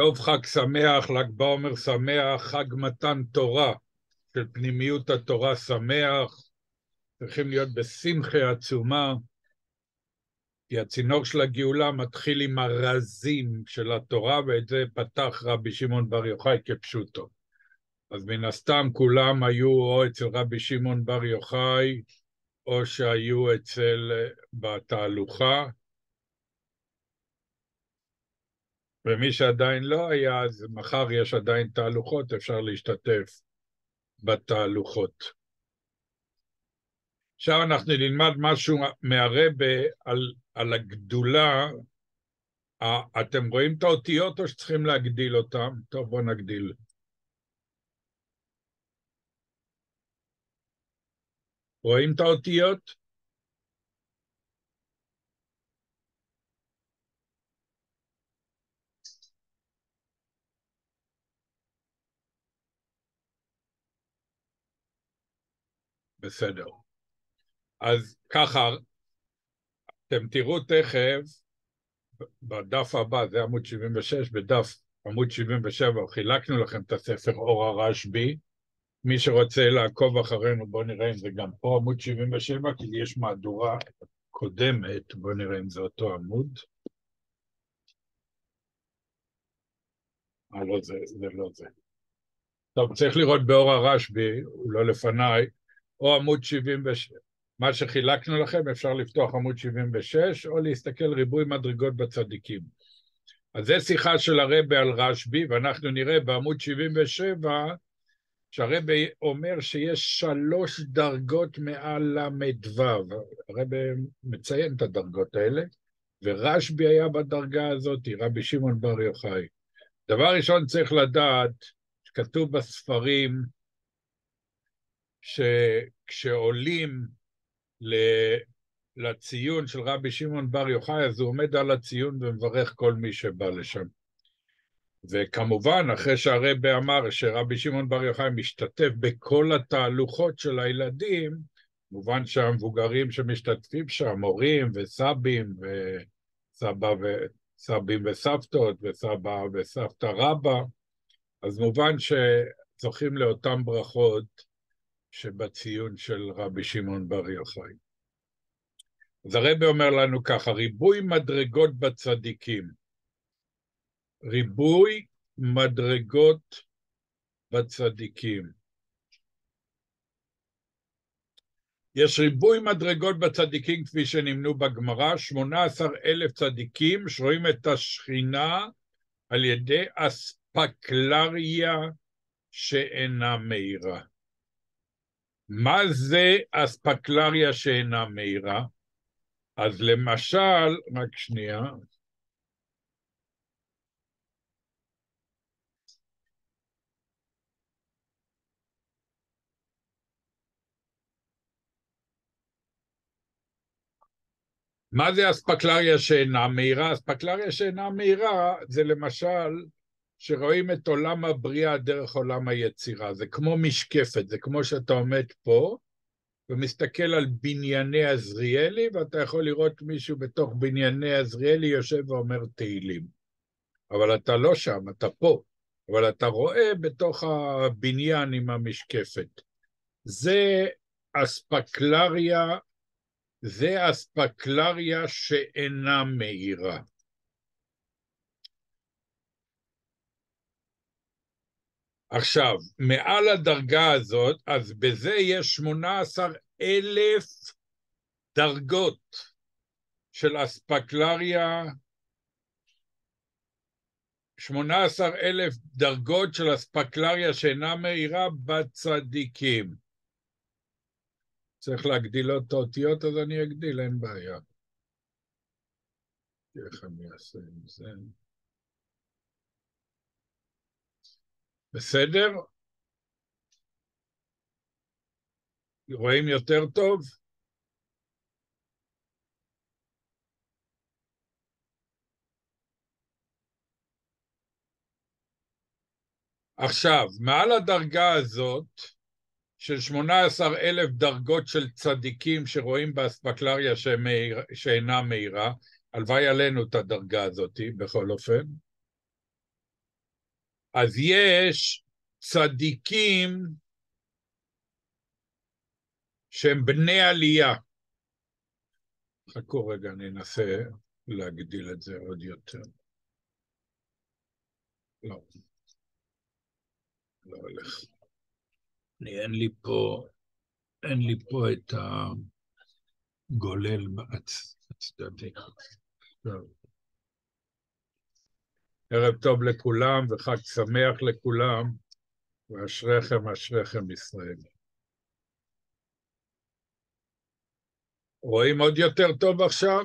טוב, חג שמח, ל"ג בעומר שמח, חג מתן תורה, של פנימיות התורה שמח, צריכים להיות בשמחה עצומה, כי הצינור של הגאולה מתחיל עם הרזים של התורה, ואת זה פתח רבי שמעון בר יוחאי כפשוטו. אז מן הסתם כולם היו או אצל רבי שמעון בר יוחאי, או שהיו אצל, בתהלוכה, ומי שעדיין לא היה, אז מחר יש עדיין תהלוכות, אפשר להשתתף בתהלוכות. עכשיו אנחנו נלמד משהו מהרבה על, על הגדולה. אתם רואים את האותיות או שצריכים להגדיל אותן? טוב, בואו נגדיל. רואים את האותיות? בסדר. אז ככה, אתם תראו תכף, בדף הבא, זה עמוד 76, בדף עמוד 77, חילקנו לכם את הספר אור הרשב"י. מי שרוצה לעקוב אחרינו, בואו נראה אם זה גם פה עמוד 77, כי יש מהדורה קודמת, בואו נראה אם זה אותו עמוד. אה, לא זה, זה לא זה. טוב, צריך לראות באור הרשב"י, הוא לא לפניי, או עמוד 76. מה שחילקנו לכם, אפשר לפתוח עמוד 76, או להסתכל ריבוי מדרגות בצדיקים. אז זו שיחה של הרבי על רשב"י, ואנחנו נראה בעמוד 77, שהרבי אומר שיש שלוש דרגות מעל ל"ו. הרבי מציין את הדרגות האלה, ורשב"י היה בדרגה הזאת, רבי שמעון בר יוחאי. דבר ראשון צריך לדעת, כתוב בספרים, שכשעולים לציון של רבי שמעון בר יוחאי, אז הוא עומד על הציון ומברך כל מי שבא לשם. וכמובן, אחרי שהרבי אמר שרבי שמעון בר יוחאי משתתף בכל התהלוכות של הילדים, כמובן שהמבוגרים שמשתתפים שם, הורים וסבים וסבא וסבים וסבתות וסבא וסבתא רבא, אז מובן שזוכים לאותן ברכות שבציון של רבי שמעון בר יוחאי. אז הרבי אומר לנו ככה, ריבוי מדרגות בצדיקים. ריבוי מדרגות בצדיקים. יש ריבוי מדרגות בצדיקים כפי שנמנו בגמרא, 18 אלף צדיקים שרואים את השכינה על ידי אספקלריה שאינה מהירה. מה זה אספקלריה שאינה מהירה? אז למשל, רק שנייה, מה זה אספקלריה שאינה מהירה? אספקלריה שאינה מהירה זה למשל שרואים את עולם הבריאה דרך עולם היצירה. זה כמו משקפת, זה כמו שאתה עומד פה ומסתכל על בנייני עזריאלי, ואתה יכול לראות מישהו בתוך בנייני עזריאלי יושב ואומר תהילים. אבל אתה לא שם, אתה פה. אבל אתה רואה בתוך הבניין עם המשקפת. זה אספקלריה, זה אספקלריה שאינה מאירה. עכשיו, מעל הדרגה הזאת, אז בזה יש 18 אלף דרגות של אספקלריה, 18 אלף דרגות של אספקלריה שאינה מהירה בצדיקים. צריך להגדיל את האותיות, אז אני אגדיל, אין בעיה. איך אני אעשה עם זה? בסדר? רואים יותר טוב? עכשיו, מעל הדרגה הזאת, של 18 אלף דרגות של צדיקים שרואים באספקלריה שאינה מהירה, הלוואי עלינו את הדרגה הזאת, בכל אופן, אז יש צדיקים שהם בני עלייה. חכו רגע, אני אנסה להגדיל את זה עוד יותר. לא, לא הולך. אני, אין לי פה, אין לי פה את הגולל הצדדי. ערב טוב לכולם וחג שמח לכולם, ואשריכם, אשריכם ישראל. רואים עוד יותר טוב עכשיו?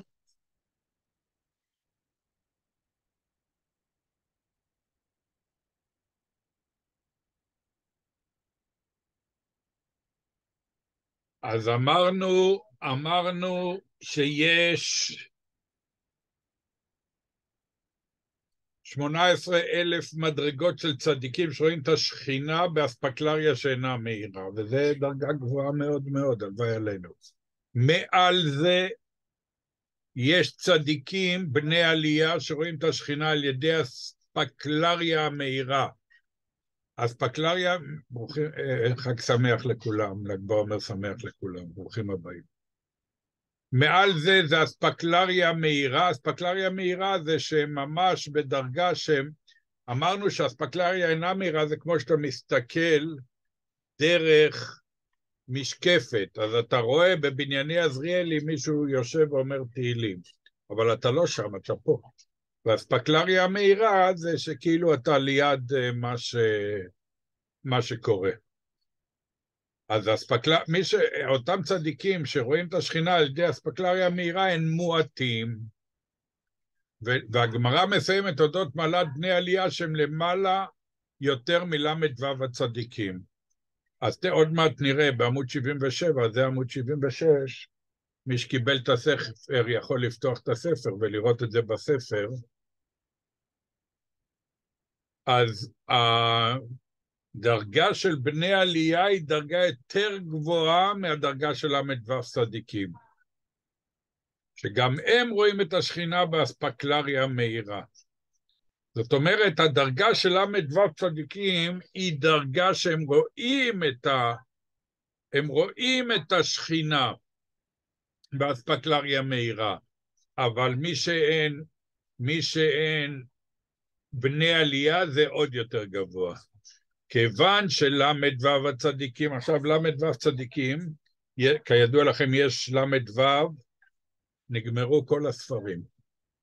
אז אמרנו, אמרנו שיש 18 אלף מדרגות של צדיקים שרואים את השכינה באספקלריה שאינה מהירה, וזו דרגה גבוהה מאוד מאוד, הלוואי עלינו. מעל זה יש צדיקים בני עלייה שרואים את השכינה על ידי אספקלריה המהירה. אספקלריה, ברוכים, אה, חג שמח לכולם, ל"ג בעומר שמח לכולם, ברוכים הבאים. מעל זה זה אספקלריה מהירה, אספקלריה מהירה זה שממש בדרגה שהם, אמרנו שאספקלריה אינה מהירה, זה כמו שאתה מסתכל דרך משקפת, אז אתה רואה בבנייני עזריאלי מישהו יושב ואומר תהילים, אבל אתה לא שם, אתה פה. והאספקלריה המהירה זה שכאילו אתה ליד אה, מה, ש... מה שקורה. אז אספקלר... מי ש... אותם צדיקים שרואים את השכינה על ידי אספקלריה מהירה הם מועטים. והגמרא מסיימת אודות מעלת בני עלייה שהם למעלה יותר מל"ו הצדיקים. אז ת... עוד מעט נראה בעמוד 77, זה עמוד 76, מי שקיבל את הספר יכול לפתוח את הספר ולראות את זה בספר. אז דרגה של בני עלייה היא דרגה יותר גבוהה מהדרגה של ל"ו צדיקים. שגם הם רואים את השכינה באספקלריה המהירה. זאת אומרת, הדרגה של ל"ו צדיקים היא דרגה שהם רואים את ה... הם רואים את השכינה באספקלריה מהירה, אבל מי שאין, מי שאין בני עלייה זה עוד יותר גבוה. כיוון של"ו הצדיקים, עכשיו ל"ו צדיקים, כידוע לכם יש ל"ו, נגמרו כל הספרים,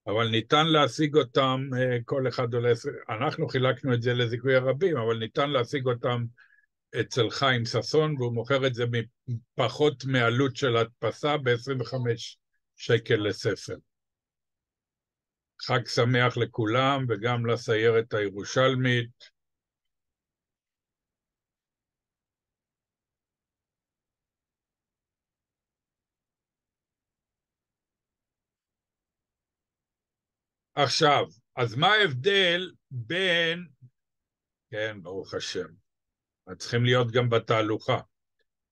אבל ניתן להשיג אותם, אה, כל אחד עולה, אנחנו חילקנו את זה לזיכוי הרבים, אבל ניתן להשיג אותם אצל חיים ששון, והוא מוכר את זה מפחות מעלות של הדפסה ב-25 שקל לספר. חג שמח לכולם וגם לסיירת הירושלמית. עכשיו, אז מה ההבדל בין... כן, ברוך השם. צריכים להיות גם בתהלוכה.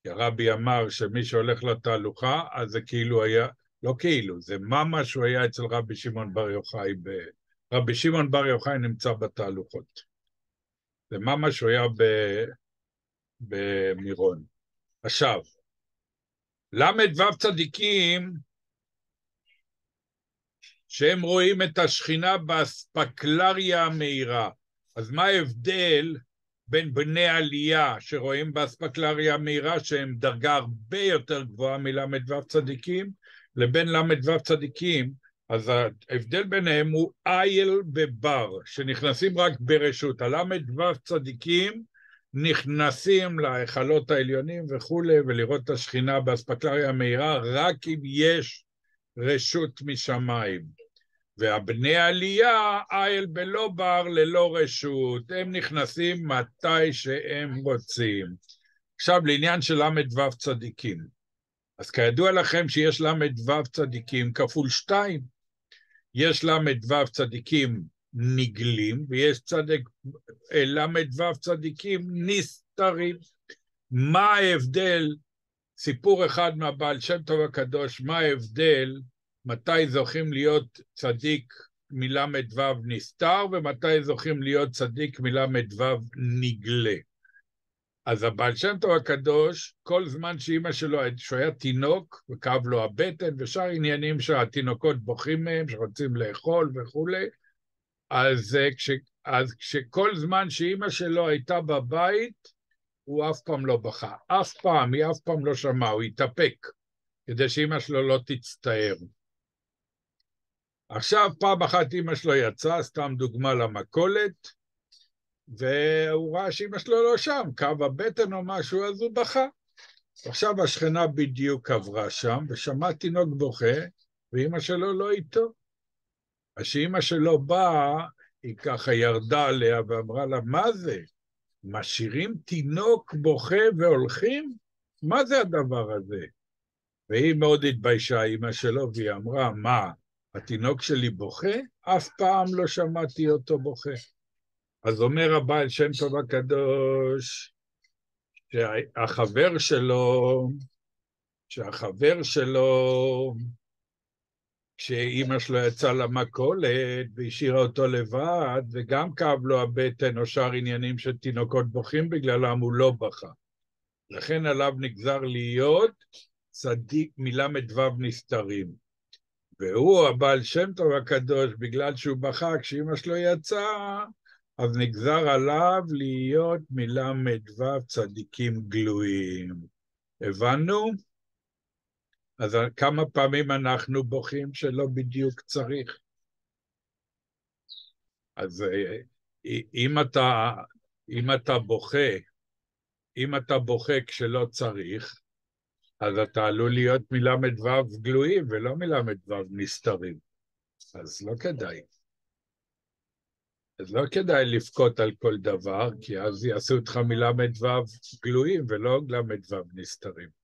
כי הרבי אמר שמי שהולך לתהלוכה, אז זה כאילו היה, לא כאילו, זה ממש הוא היה אצל רבי שמעון בר יוחאי. ב... רבי שמעון בר יוחאי נמצא בתהלוכות. זה ממש הוא היה ב... במירון. עכשיו, ל"ו צדיקים שהם רואים את השכינה באספקלריה המהירה. אז מה ההבדל בין בני עלייה שרואים באספקלריה המהירה שהם דרגה הרבה יותר גבוהה מל"ו צדיקים לבין ל"ו צדיקים, אז ההבדל ביניהם הוא איל בבר, שנכנסים רק ברשות. הל"ו צדיקים נכנסים להיכלות העליונים וכולי, ולראות את השכינה באספקלריה המהירה רק אם יש רשות משמיים. והבני עלייה, איל בלא בר ללא רשות, הם נכנסים מתי שהם רוצים. עכשיו לעניין של ל"ו צדיקים. אז כידוע לכם שיש ל"ו צדיקים כפול שתיים. יש ל"ו צדיקים נגלים, ויש צדק, ל"ו צדיקים נסתרים. מה ההבדל סיפור אחד מהבעל שם טוב הקדוש, מה ההבדל, מתי זוכים להיות צדיק מל"ו נסתר, ומתי זוכים להיות צדיק מל"ו נגלה. אז הבעל שם טוב הקדוש, כל זמן שאימא שלו, שהוא היה תינוק, וכאב לו הבטן, ושאר עניינים שהתינוקות בוכים מהם, שרוצים לאכול וכולי, אז, אה, כש, אז כשכל זמן שאימא שלו הייתה בבית, הוא אף פעם לא בכה. אף פעם, היא אף פעם לא שמעה, הוא התאפק, כדי שאימא שלו לא תצטער. עכשיו, פעם אחת אימא שלו יצאה, סתם דוגמה למכולת, והוא ראה שאימא שלו לא שם, כאב הבטן או משהו, אז הוא בכה. עכשיו השכנה בדיוק עברה שם, ושמע תינוק בוכה, ואימא שלו לא איתו. אז כשאימא שלו באה, היא ככה ירדה עליה ואמרה לה, מה זה? משאירים תינוק בוכה והולכים? מה זה הדבר הזה? והיא מאוד התביישה, אימא שלו, והיא אמרה, מה, התינוק שלי בוכה? אף פעם לא שמעתי אותו בוכה. אז אומר הבעל שם טוב הקדוש, שהחבר שלו, שהחבר שלו, כשאימא שלו יצאה למכולת והשאירה אותו לבד, וגם כאב לו הבטן או שאר עניינים של תינוקות בוכים בגללם, הוא לא בכה. לכן עליו נגזר להיות צדיק מל"ו נסתרים. והוא, הבעל שם טוב הקדוש, בגלל שהוא בכה כשאימא שלו יצאה, אז נגזר עליו להיות מל"ו צדיקים גלויים. הבנו? אז כמה פעמים אנחנו בוכים שלא בדיוק צריך? אז אה, אם אתה, אם אתה בוכה, אם אתה בוכה כשלא צריך, אז אתה עלול להיות מל"ו גלויים ולא מל"ו נסתרים. אז לא כדאי. אז לא כדאי לבכות על כל דבר, כי אז יעשו אותך מל"ו גלויים ולא ל"ו נסתרים.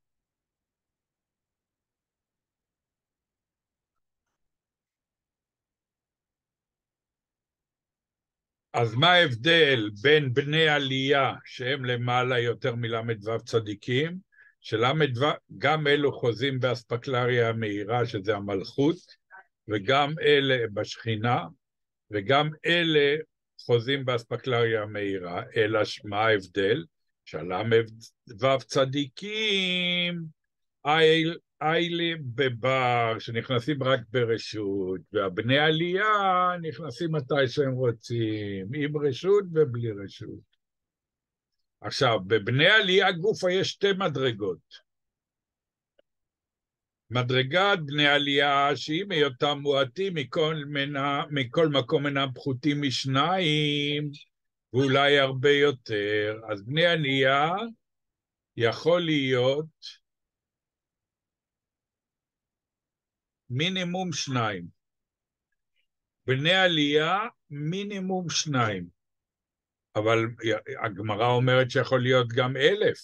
אז מה ההבדל בין בני עלייה, שהם למעלה יותר מל"ו צדיקים, של"ו, גם אלו חוזים באספקלריה המהירה, שזה המלכות, וגם אלה בשכינה, וגם אלה חוזים באספקלריה המהירה, אלא מה ההבדל? שהל"ו צדיקים, איילה בבר, שנכנסים רק ברשות, והבני עלייה נכנסים מתי שהם רוצים, עם רשות ובלי רשות. עכשיו, בבני עלייה גופה יש שתי מדרגות. מדרגת בני עלייה, שאם היותם מועטים מכל, מנה, מכל מקום אינם פחותים משניים, ואולי הרבה יותר, אז בני עלייה יכול להיות מינימום שניים. בני עלייה, מינימום שניים. אבל הגמרא אומרת שיכול להיות גם אלף.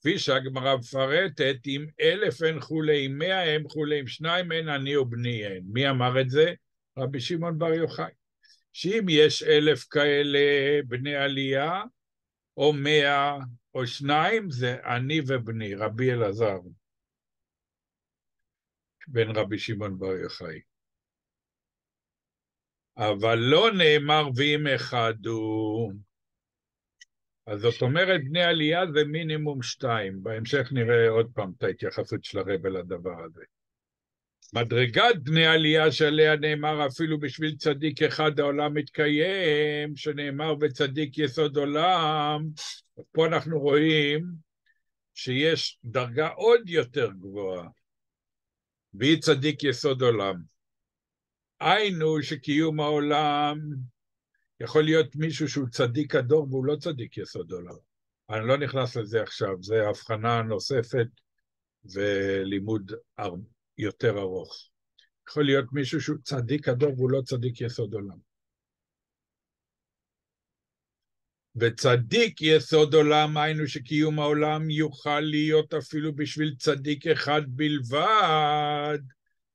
כפי שהגמרא מפרטת, אם אלף אין חולי, אם מאה אין חולי, אם שניים אין אני ובני אין. מי אמר את זה? רבי שמעון בר יוחאי. שאם יש אלף כאלה בני עלייה, או מאה או שניים, זה אני ובני, רבי אלעזר, בן רבי שמעון בר יוחאי. אבל לא נאמר ואם אחד הוא... אז זאת אומרת, בני עלייה זה מינימום שתיים. בהמשך נראה עוד פעם את ההתייחסות של הרבל לדבר הזה. מדרגת בני עלייה שעליה נאמר אפילו בשביל צדיק אחד העולם מתקיים, שנאמר בצדיק יסוד עולם, פה אנחנו רואים שיש דרגה עוד יותר גבוהה, והיא צדיק יסוד עולם. היינו שקיום העולם יכול להיות מישהו שהוא צדיק הדור והוא לא צדיק יסוד עולם. אני לא נכנס לזה עכשיו, זו הבחנה נוספת ולימוד יותר ארוך. יכול להיות מישהו שהוא צדיק הדור והוא לא צדיק יסוד עולם. וצדיק יסוד עולם, היינו שקיום העולם יוכל להיות אפילו בשביל צדיק אחד בלבד,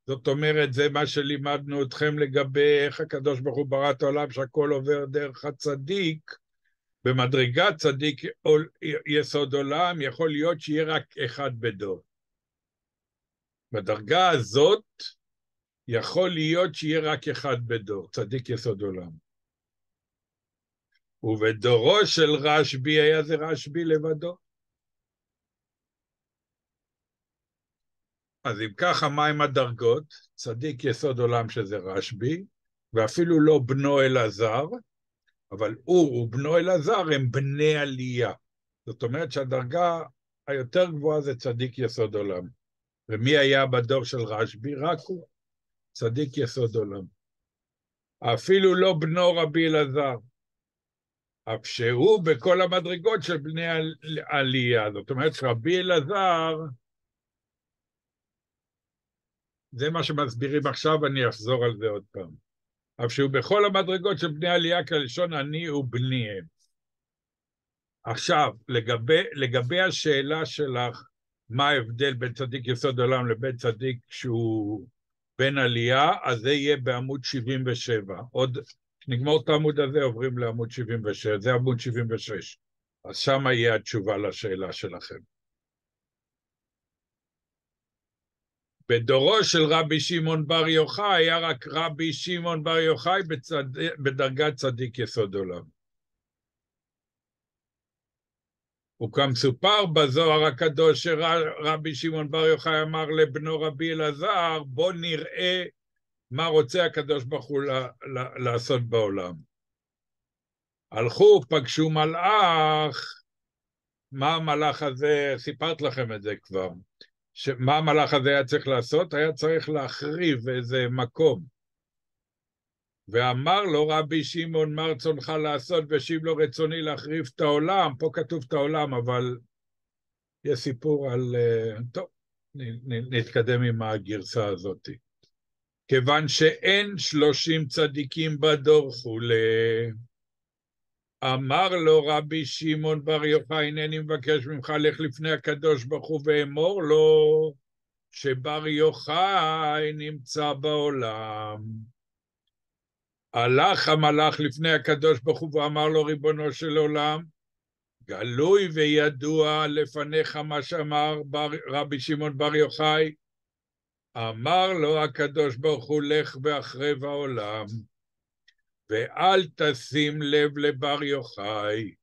זאת אומרת, זה מה שלימדנו אתכם לגבי איך הקדוש ברוך הוא ברא את העולם, שהכל עובר דרך הצדיק. במדרגת צדיק יסוד עולם, יכול להיות שיהיה רק אחד בדור. בדרגה הזאת, יכול להיות שיהיה רק אחד בדור, צדיק יסוד עולם. ובדורו של רשב"י היה זה רשב"י לבדו. אז אם ככה, מהם הדרגות? צדיק יסוד עולם שזה רשב"י, ואפילו לא בנו אלעזר, אבל הוא ובנו אלעזר הם בני עלייה. זאת אומרת שהדרגה היותר גבוהה זה צדיק יסוד עולם. ומי היה בדור של רשב"י? רק הוא, צדיק יסוד עולם. אפילו לא בנו רבי אלעזר, אף שהוא בכל המדרגות של בני עלייה. זאת אומרת שרבי אלעזר, זה מה שמסבירים עכשיו, אני אחזור על זה עוד פעם. אף שהוא בכל המדרגות של בני עלייה כלשון אני ובניהם. עכשיו, לגבי, לגבי השאלה שלך, מה ההבדל בין צדיק יסוד עולם לבין צדיק שהוא בן עלייה, אז זה יהיה בעמוד 77. עוד, כשנגמור את העמוד הזה, עוברים לעמוד 76, זה עמוד 76. אז שמה יהיה התשובה לשאלה שלכם. בדורו של רבי שמעון בר יוחאי היה רק רבי שמעון בר יוחאי בצד... בדרגת צדיק יסוד עולם. וכמסופר בזוהר הקדוש שרבי שמעון בר יוחאי אמר לבנו רבי אלעזר, בוא נראה מה רוצה הקדוש ברוך הוא לעשות בעולם. הלכו, פגשו מלאך, מה המלאך הזה, סיפרת לכם את זה כבר. מה המלאך הזה היה צריך לעשות? היה צריך להחריב איזה מקום. ואמר לו רבי שמעון, מה רצונך לעשות? והשיב לו רצוני להחריב את העולם. פה כתוב את העולם, אבל יש סיפור על... אה, טוב, נתקדם עם הגרסה הזאת. כיוון שאין שלושים צדיקים בדור כולי, אמר לו רבי שמעון בר יוחאי, הנני מבקש ממך, לך לפני הקדוש ברוך הוא ואמור לו שבר יוחאי נמצא בעולם. הלך המלאך לפני הקדוש ברוך הוא ואמר לו, ריבונו של עולם, גלוי וידוע לפניך מה שאמר בר, רבי שמעון בר יוחאי. אמר לו הקדוש ברוך הוא, לך ואחרב העולם. ואל תשים לב לבר יוחאי.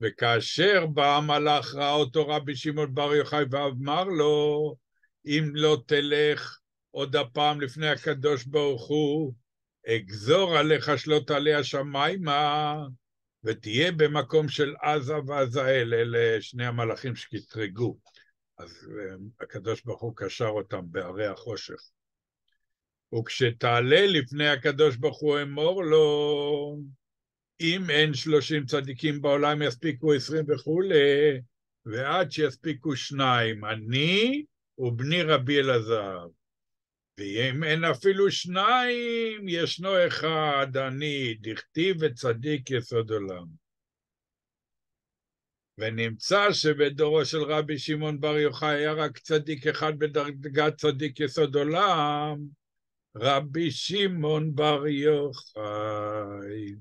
וכאשר בא המלאך ראה אותו רבי שמעון בר יוחאי ואמר לו, אם לא תלך עוד הפעם לפני הקדוש ברוך הוא, אגזור עליך שלא תעלה השמיימה, ותהיה במקום של עזה ועזאל, אלה שני המלאכים שקטרגו. אז אה, הקדוש ברוך הוא קשר אותם בערי החושך. וכשתעלה לפני הקדוש ברוך הוא אמור לו, אם אין שלושים צדיקים בעולם יספיקו עשרים וכולי, ועד שיספיקו שניים, אני ובני רבי אלעזר. ואם אין אפילו שניים, ישנו אחד, אני, דכתיב וצדיק יסוד עולם. ונמצא שבדורו של רבי שמעון בר יוחאי היה רק צדיק אחד בדרגת צדיק יסוד עולם, רבי שמעון בר יוחאי.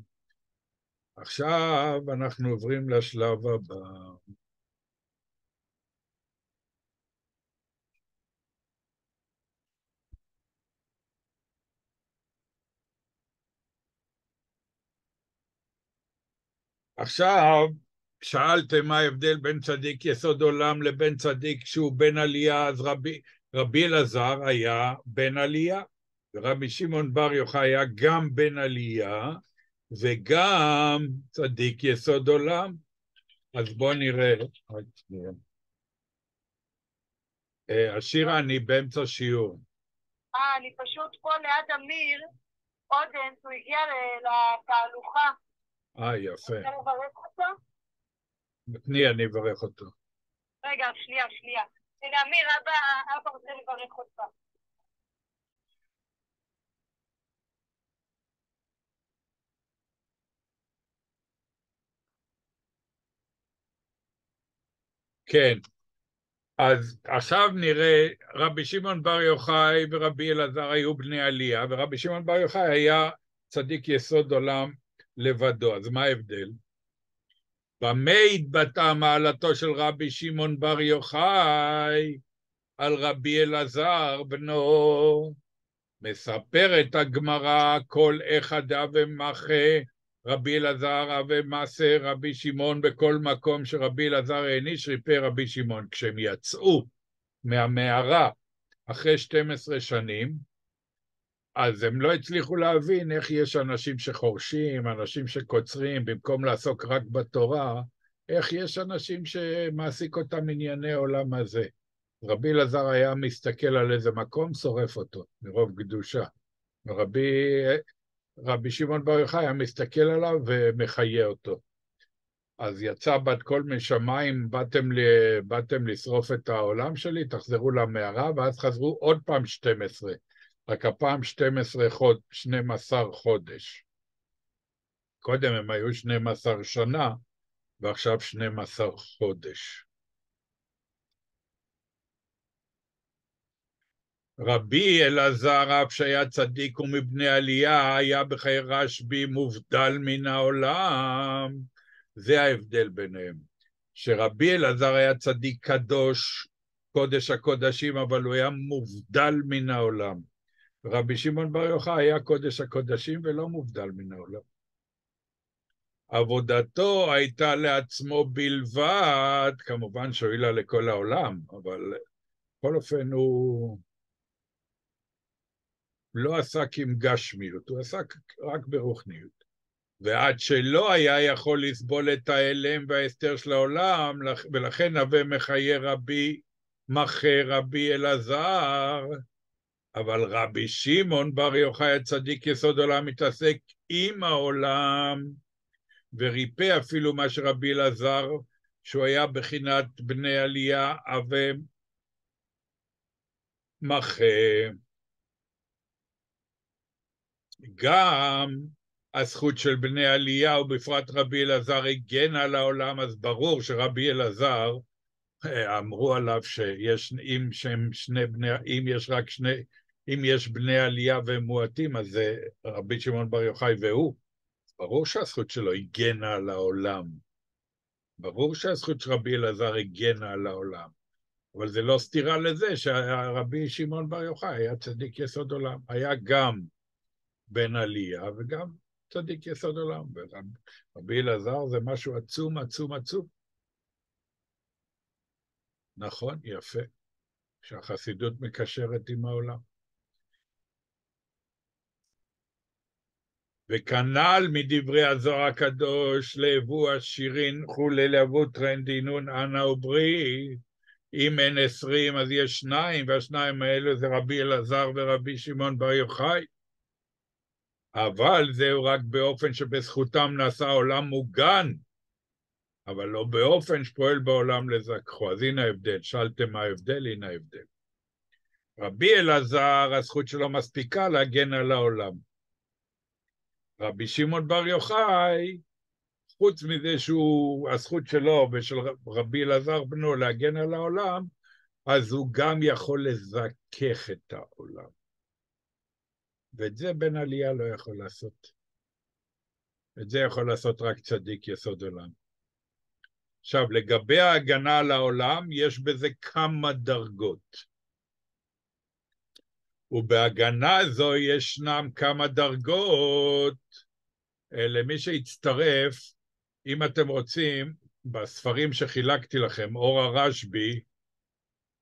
עכשיו אנחנו עוברים לשלב הבא. עכשיו, שאלתם מה ההבדל בין צדיק יסוד עולם לבין צדיק שהוא בן עלייה, אז רבי, רבי אלעזר היה בן עלייה. ורבי שמעון בר יוחאי היה גם בן עלייה וגם צדיק יסוד עולם. אז בואו נראה. אה, השירה, אני באמצע שיעור. אה, אני פשוט פה ליד אמיר אודנס, הוא הגיע לתהלוכה. אה, יפה. רוצה לברך אותו? תני, אני אברך אותו. רגע, שנייה, שנייה. הנה, אמיר, אבא, אבא רוצה לברך אותך. כן. אז עכשיו נראה, רבי שמעון בר יוחאי ורבי אלעזר היו בני עלייה, ורבי שמעון בר יוחאי היה צדיק יסוד עולם לבדו. אז מה ההבדל? במה התבטאה מעלתו של רבי שמעון בר יוחאי? על רבי אלעזר בנו. מספרת הגמרא כל אחד אבי מחה, רבי אלעזר אבי מעשה, רבי שמעון בכל מקום שרבי אלעזר העניש ריפא רבי שמעון. כשהם יצאו מהמערה אחרי 12 שנים, אז הם לא הצליחו להבין איך יש אנשים שחורשים, אנשים שקוצרים, במקום לעסוק רק בתורה, איך יש אנשים שמעסיק אותם ענייני עולם הזה. רבי אלעזר היה מסתכל על איזה מקום, שורף אותו, מרוב קדושה. רבי, רבי שמעון בר יוחאי היה מסתכל עליו ומחיה אותו. אז יצא בת קול משמיים, באתם, ל... באתם לשרוף את העולם שלי, תחזרו למערה, ואז חזרו עוד פעם 12. רק הפעם 12 חוד... 12 חודש. קודם הם היו 12 שנה, ועכשיו 12 חודש. רבי אלעזר, אף שהיה צדיק ומבני עלייה, היה בחיי רשב"י מובדל מן העולם. זה ההבדל ביניהם. שרבי אלעזר היה צדיק קדוש, קודש הקודשים, אבל הוא היה מובדל מן העולם. רבי שמעון בר יוחאי היה קודש הקודשים ולא מובדל מן העולם. עבודתו הייתה לעצמו בלבד, כמובן שהועילה לכל העולם, אבל בכל אופן הוא לא עסק עם גשמיות, הוא עסק רק ברוחניות. ועד שלא היה יכול לסבול את ההלם וההסתר של העולם, ולכן הווה מחיי רבי, מחה רבי אלעזר, אבל רבי שמעון בר יוחאי הצדיק יסוד עולם מתעסק עם העולם, וריפא אפילו מה שרבי אלעזר, שהוא היה בחינת בני עלייה, הווה מחה. גם הזכות של בני עלייה, ובפרט רבי אלעזר, הגן על העולם, אז ברור שרבי אלעזר, אה, אמרו עליו שיש, אם שני בני, אם יש רק שני, אם יש בני עלייה והם מועטים, אז זה רבי שמעון בר יוחאי והוא. ברור שהזכות שלו הגנה על העולם. ברור שהזכות של רבי אלעזר הגנה על העולם. אבל זה לא סתירה לזה שרבי שמעון בר יוחאי היה צדיק יסוד עולם. היה גם בן עלייה וגם צדיק יסוד עולם. ורבי אלעזר זה משהו עצום, עצום, עצום. נכון, יפה, שהחסידות מקשרת עם העולם. וכנ"ל מדברי הזוהר הקדוש, לאבו השירין כולי לאבו טרנדינון אנה וברי, אם אין עשרים אז יש שניים, והשניים האלו זה רבי אלעזר ורבי שמעון בר יוחאי. אבל זהו רק באופן שבזכותם נעשה עולם מוגן, אבל לא באופן שפועל בעולם לזכחו. אז הנה ההבדל, שאלתם מה ההבדל, הנה ההבדל. רבי אלעזר, הזכות שלו מספיקה להגן על העולם. רבי שמעון בר יוחאי, חוץ מזה שהוא, הזכות שלו ושל רבי אלעזר בנו להגן על העולם, אז הוא גם יכול לזכך את העולם. ואת זה בן עלייה לא יכול לעשות. את זה יכול לעשות רק צדיק יסוד עולם. עכשיו, לגבי ההגנה על העולם, יש בזה כמה דרגות. ובהגנה זו ישנם כמה דרגות. למי שהצטרף, אם אתם רוצים, בספרים שחילקתי לכם, אור הרשב"י,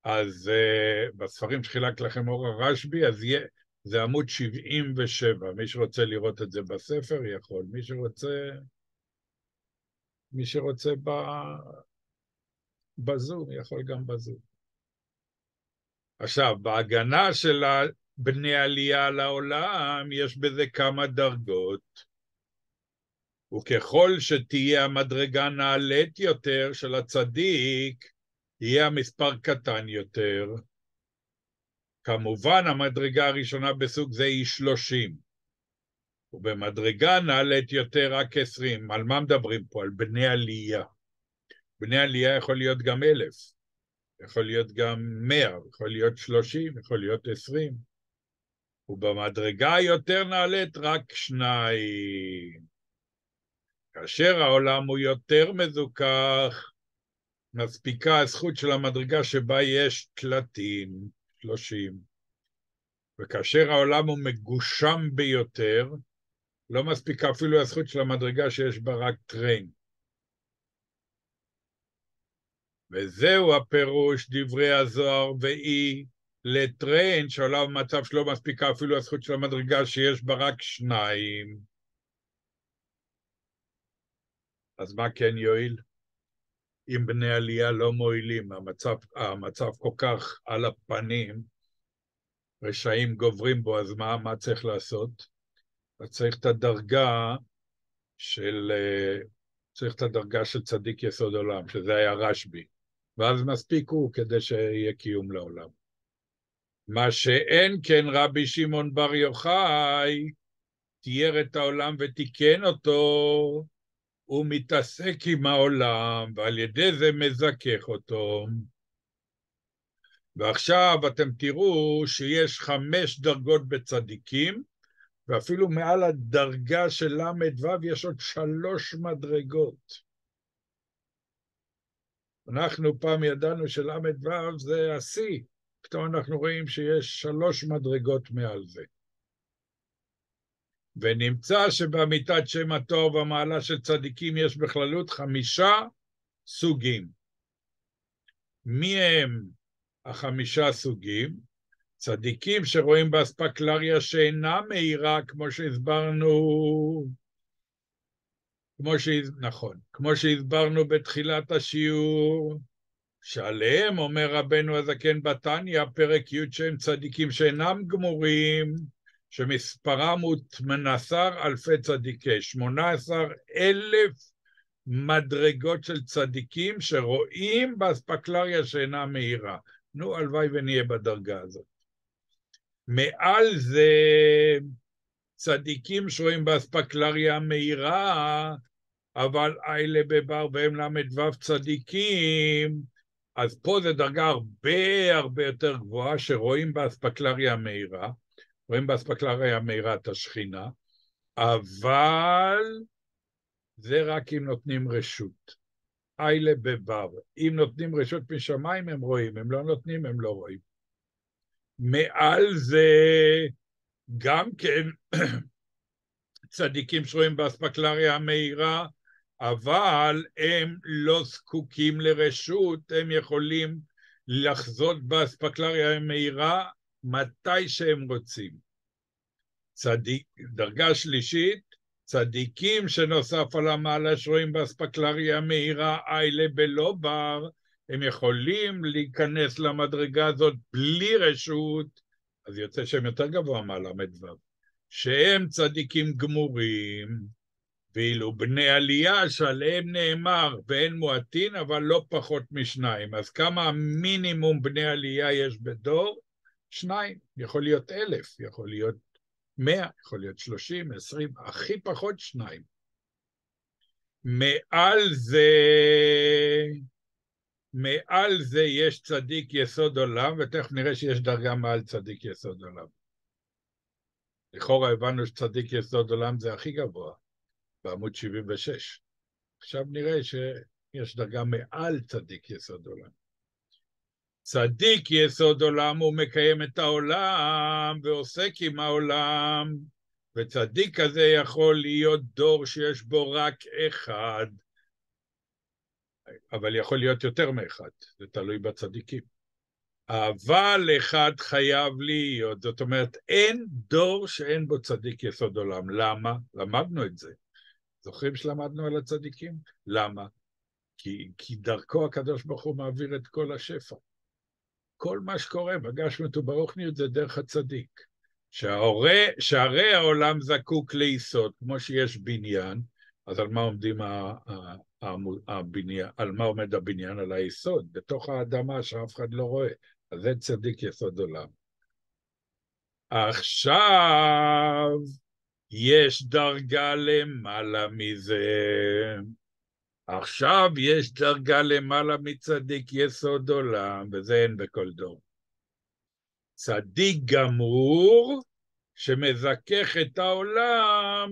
אז uh, בספרים שחילקתי לכם אור הרשב"י, אז יהיה, זה עמוד 77, מי שרוצה לראות את זה בספר יכול, מי שרוצה, מי שרוצה ב... בזום יכול גם בזום. עכשיו, בהגנה של בני עלייה לעולם יש בזה כמה דרגות, וככל שתהיה המדרגה נעלית יותר של הצדיק, יהיה המספר קטן יותר. כמובן, המדרגה הראשונה בסוג זה היא שלושים, ובמדרגה נעלית יותר רק עשרים. על מה מדברים פה? על בני עלייה. בני עלייה יכול להיות גם אלף, יכול להיות גם מאה, יכול להיות שלושים, יכול להיות עשרים. ובמדרגה היותר נעלית רק שניים. כאשר העולם הוא יותר מזוכח, מספיקה הזכות של המדרגה שבה יש תלתים, שלושים, וכאשר העולם הוא מגושם ביותר, לא מספיקה אפילו הזכות של המדרגה שיש בה רק טריין. וזהו הפירוש דברי הזוהר ואי לטריין שעולה במצב שלא מספיקה אפילו הזכות של המדרגה שיש בה רק שניים. אז מה כן יועיל? אם בני עלייה לא מועילים, המצב, המצב כל כך על הפנים, רשעים גוברים בו, אז מה, מה צריך לעשות? אז צריך את הדרגה של, אה, צריך את הדרגה של צדיק יסוד עולם, שזה היה רשב"י, ואז מספיק הוא כדי שיהיה קיום לעולם. מה שאין כן רבי שמעון בר יוחאי, תיאר את העולם ותיקן אותו, הוא מתעסק עם העולם, ועל ידי זה מזכך אותו. ועכשיו אתם תראו שיש חמש דרגות בצדיקים, ואפילו מעל הדרגה של ל"ו יש עוד שלוש מדרגות. אנחנו פעם ידענו של"ו זה השיא, פתאום אנחנו רואים שיש שלוש מדרגות מעל זה. ונמצא שבאמיתת שם הטוב והמעלה של צדיקים יש בכללות חמישה סוגים. מי הם החמישה סוגים? צדיקים שרואים באספקלריה שאינה מהירה, כמו שהסברנו, כמו שהס... נכון, כמו שהסברנו בתחילת השיעור, שעליהם אומר רבנו הזקן בתניא, פרק י' שהם צדיקים שאינם גמורים, שמספרם הוא 18 אלפי צדיקי, 18 אלף מדרגות של צדיקים שרואים באספקלריה שאינה מהירה. נו, הלוואי ונהיה בדרגה הזאת. מעל זה צדיקים שרואים באספקלריה המהירה, אבל איילה בבר והם ל"ו צדיקים, אז פה זו דרגה הרבה הרבה יותר גבוהה שרואים באספקלריה המהירה. רואים באספקלריה המהירה את השכינה, אבל זה רק אם נותנים רשות. איילה בבר. אם נותנים רשות משמיים הם רואים, אם לא נותנים הם לא רואים. מעל זה גם כן צדיקים שרואים באספקלריה המהירה, אבל הם לא זקוקים לרשות, הם יכולים לחזות באספקלריה המהירה מתי שהם רוצים. צדיק, דרגה שלישית, צדיקים שנוסף על המעלה שרואים באספקלריה מהירה איילה בלא בר, הם יכולים להיכנס למדרגה הזאת בלי רשות, אז יוצא שהם יותר גבוה מהל"ו, שהם צדיקים גמורים, ואילו בני עלייה שעליהם נאמר ואין מועטין אבל לא פחות משניים. אז כמה מינימום בני עלייה יש בדור? שניים, יכול להיות אלף, יכול להיות מאה, יכול להיות שלושים, עשרים, הכי פחות שניים. מעל זה, מעל זה יש צדיק יסוד עולם, ותכף נראה שיש דרגה מעל צדיק יסוד עולם. לכאורה הבנו שצדיק יסוד עולם זה הכי גבוה, בעמוד 76. עכשיו נראה שיש דרגה מעל צדיק יסוד עולם. צדיק יסוד עולם הוא מקיים את העולם ועוסק עם העולם, וצדיק כזה יכול להיות דור שיש בו רק אחד, אבל יכול להיות יותר מאחד, זה תלוי בצדיקים. אבל אחד חייב להיות, זאת אומרת, אין דור שאין בו צדיק יסוד עולם. למה? למדנו את זה. זוכרים שלמדנו על הצדיקים? למה? כי, כי דרכו הקדוש ברוך הוא מעביר את כל השפע. כל מה שקורה בגשמת וברוכניות זה דרך הצדיק. שהרי העולם זקוק ליסוד, כמו שיש בניין, אז על מה עומדים הבניין, על מה עומד הבניין? על היסוד, בתוך האדמה שאף אחד לא רואה. אז זה צדיק יסוד עולם. עכשיו יש דרגה למעלה מזה. עכשיו יש דרגה למעלה מצדיק יסוד עולם, וזה אין בכל דור. צדיק גמור שמזכך את העולם,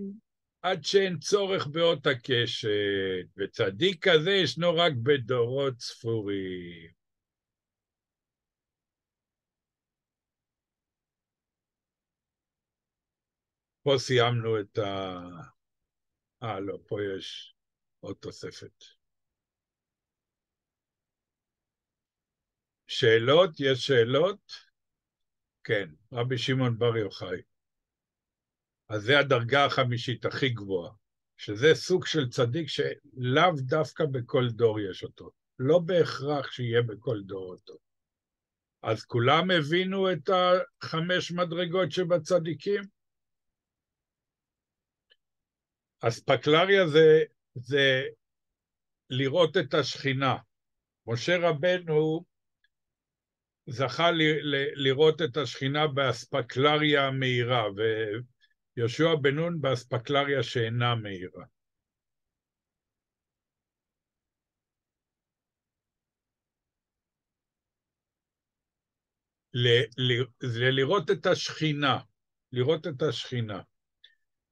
עד שאין צורך באות הקשת, וצדיק כזה ישנו רק בדורות ספורים. פה סיימנו את ה... אה, לא, פה יש עוד תוספת. שאלות? יש שאלות? כן, רבי שמעון בר יוחאי. אז זה הדרגה החמישית הכי גבוהה, שזה סוג של צדיק שלאו דווקא בכל דור יש אותו. לא בהכרח שיהיה בכל דור אותו. אז כולם הבינו את החמש מדרגות שבצדיקים? אספקלריה זה, זה לראות את השכינה. משה רבנו זכה ל, ל, לראות את השכינה באספקלריה המהירה, ויהושע בן נון באספקלריה שאינה מהירה. זה לראות את השכינה, לראות את השכינה.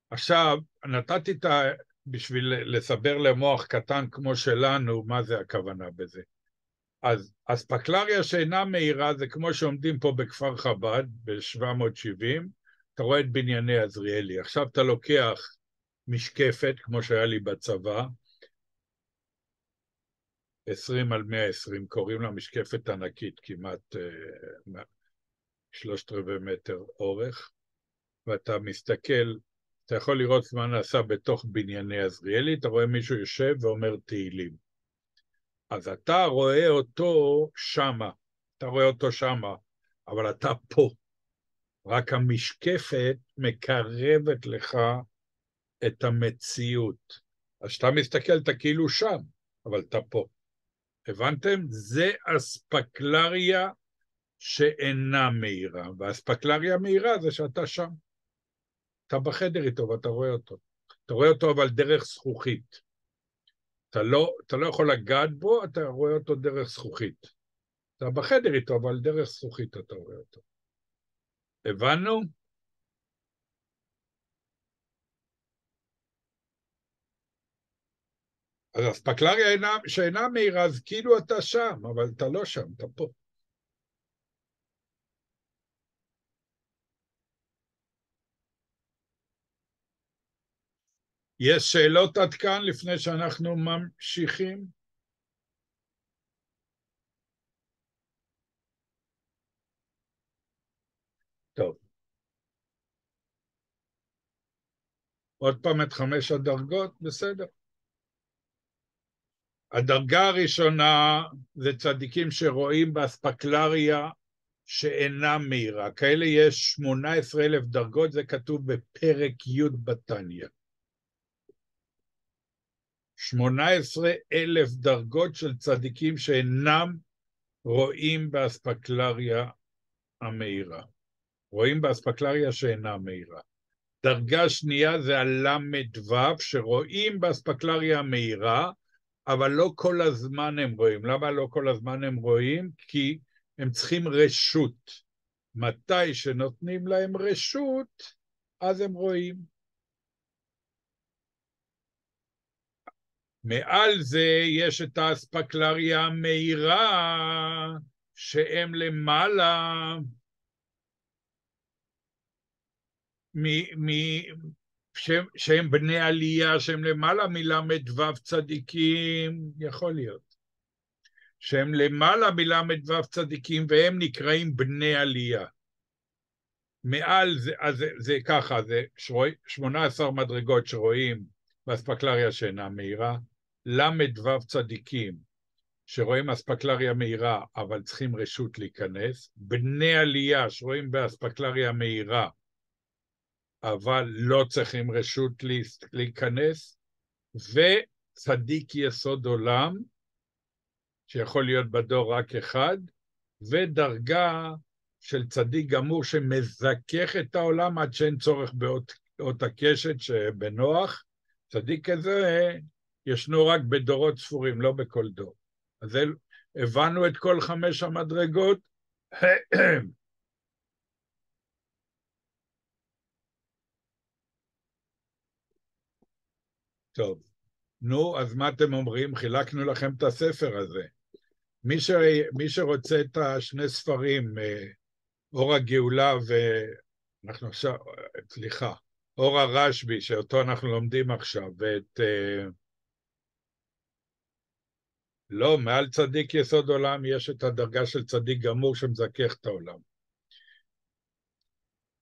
עכשיו, נתתי את ה... בשביל לסבר למוח קטן כמו שלנו, מה זה הכוונה בזה. אז אספקלריה שאינה מהירה זה כמו שעומדים פה בכפר חב"ד ב-770, אתה רואה את בנייני עזריאלי. עכשיו אתה לוקח משקפת, כמו שהיה לי בצבא, 20 על 120, קוראים לה משקפת ענקית, כמעט uh, שלושת רבעי מטר אורך, ואתה מסתכל אתה יכול לראות מה נעשה בתוך בנייני עזריאלי, אתה רואה מישהו יושב ואומר תהילים. אז אתה רואה אותו שמה, אתה רואה אותו שמה, אבל אתה פה. רק המשקפת מקרבת לך את המציאות. אז כשאתה מסתכל, אתה כאילו שם, אבל אתה פה. הבנתם? זה אספקלריה שאינה מהירה, והאספקלריה מהירה זה שאתה שם. אתה בחדר איתו ואתה רואה אותו. אתה רואה אותו אבל דרך זכוכית. אתה לא, אתה לא יכול לגעת בו, אתה רואה אותו דרך זכוכית. אתה בחדר איתו, אבל דרך זכוכית אתה רואה אותו. הבנו? אז אספקלריה שאינה מהירה, אז כאילו אתה שם, אבל אתה לא שם, אתה פה. יש שאלות עד כאן לפני שאנחנו ממשיכים? טוב. עוד פעם את חמש הדרגות? בסדר. הדרגה הראשונה זה צדיקים שרואים באספקלריה שאינם מהירה. כאלה יש 18 אלף דרגות, זה כתוב בפרק י' בתניא. 18 אלף דרגות של צדיקים שאינם רואים באספקלריה המהירה. רואים באספקלריה שאינה מהירה. דרגה שנייה זה הל"ו, שרואים באספקלריה המהירה, אבל לא כל הזמן הם רואים. למה לא כל הזמן הם רואים? כי הם צריכים רשות. מתי שנותנים להם רשות, אז הם רואים. מעל זה יש את האספקלריה המהירה, שהם למעלה מ, מ, שהם, שהם בני עלייה, שהם למעלה מל"ו צדיקים, יכול להיות. שהם למעלה מל"ו צדיקים והם נקראים בני עלייה. מעל זה, אז זה, זה ככה, זה 18 מדרגות שרואים באספקלריה שאינה מהירה, ל"ו צדיקים שרואים אספקלריה מהירה אבל צריכים רשות להיכנס, בני עלייה שרואים באספקלריה מהירה אבל לא צריכים רשות להיכנס, וצדיק יסוד עולם, שיכול להיות בדור רק אחד, ודרגה של צדיק גמור שמזכך את העולם עד שאין צורך באות הקשת שבנוח. צדיק כזה ישנו רק בדורות ספורים, לא בכל דור. אז הבנו את כל חמש המדרגות. טוב. נו, אז מה אתם אומרים? חילקנו לכם את הספר הזה. מי, ש... מי שרוצה את השני ספרים, אה, אור הגאולה ואנחנו עכשיו, סליחה, אור הרשב"י, שאותו אנחנו לומדים עכשיו, ואת... אה, לא, מעל צדיק יסוד עולם יש את הדרגה של צדיק גמור שמזכך את העולם.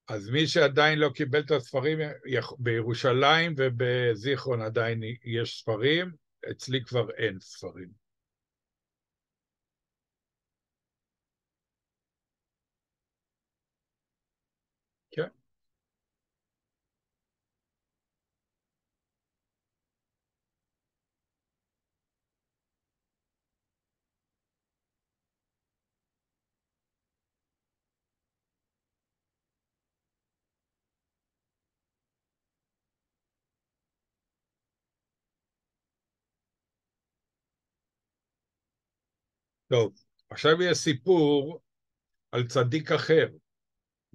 אז מי שעדיין לא קיבל את הספרים, בירושלים ובזיכרון עדיין יש ספרים, אצלי כבר אין ספרים. כן. טוב, עכשיו יש סיפור על צדיק אחר,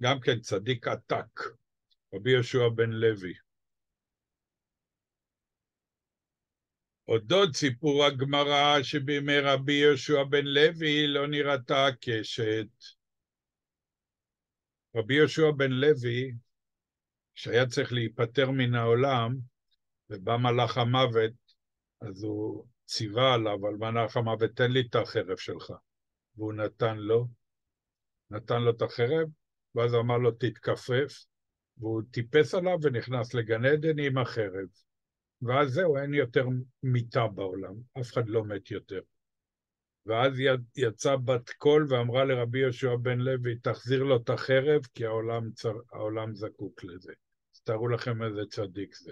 גם כן צדיק עתק, רבי יהושע בן לוי. אודות סיפור הגמרא שבימי רבי יהושע בן לוי לא נראתה הקשת. רבי יהושע בן לוי, שהיה צריך להיפטר מן העולם, ובא מלאך המוות, אז הוא ציווה עליו, על מנח המוות, תן לי את החרב שלך. והוא נתן לו, נתן לו את החרב, ואז אמר לו, תתכפף, והוא טיפס עליו ונכנס לגן עדן עם החרב. ואז זהו, אין יותר מיתה בעולם, אף אחד לא מת יותר. ואז יצאה בת קול ואמרה לרבי יהושע בן לוי, תחזיר לו את החרב, כי העולם, צר... העולם זקוק לזה. אז תארו לכם איזה צדיק זה.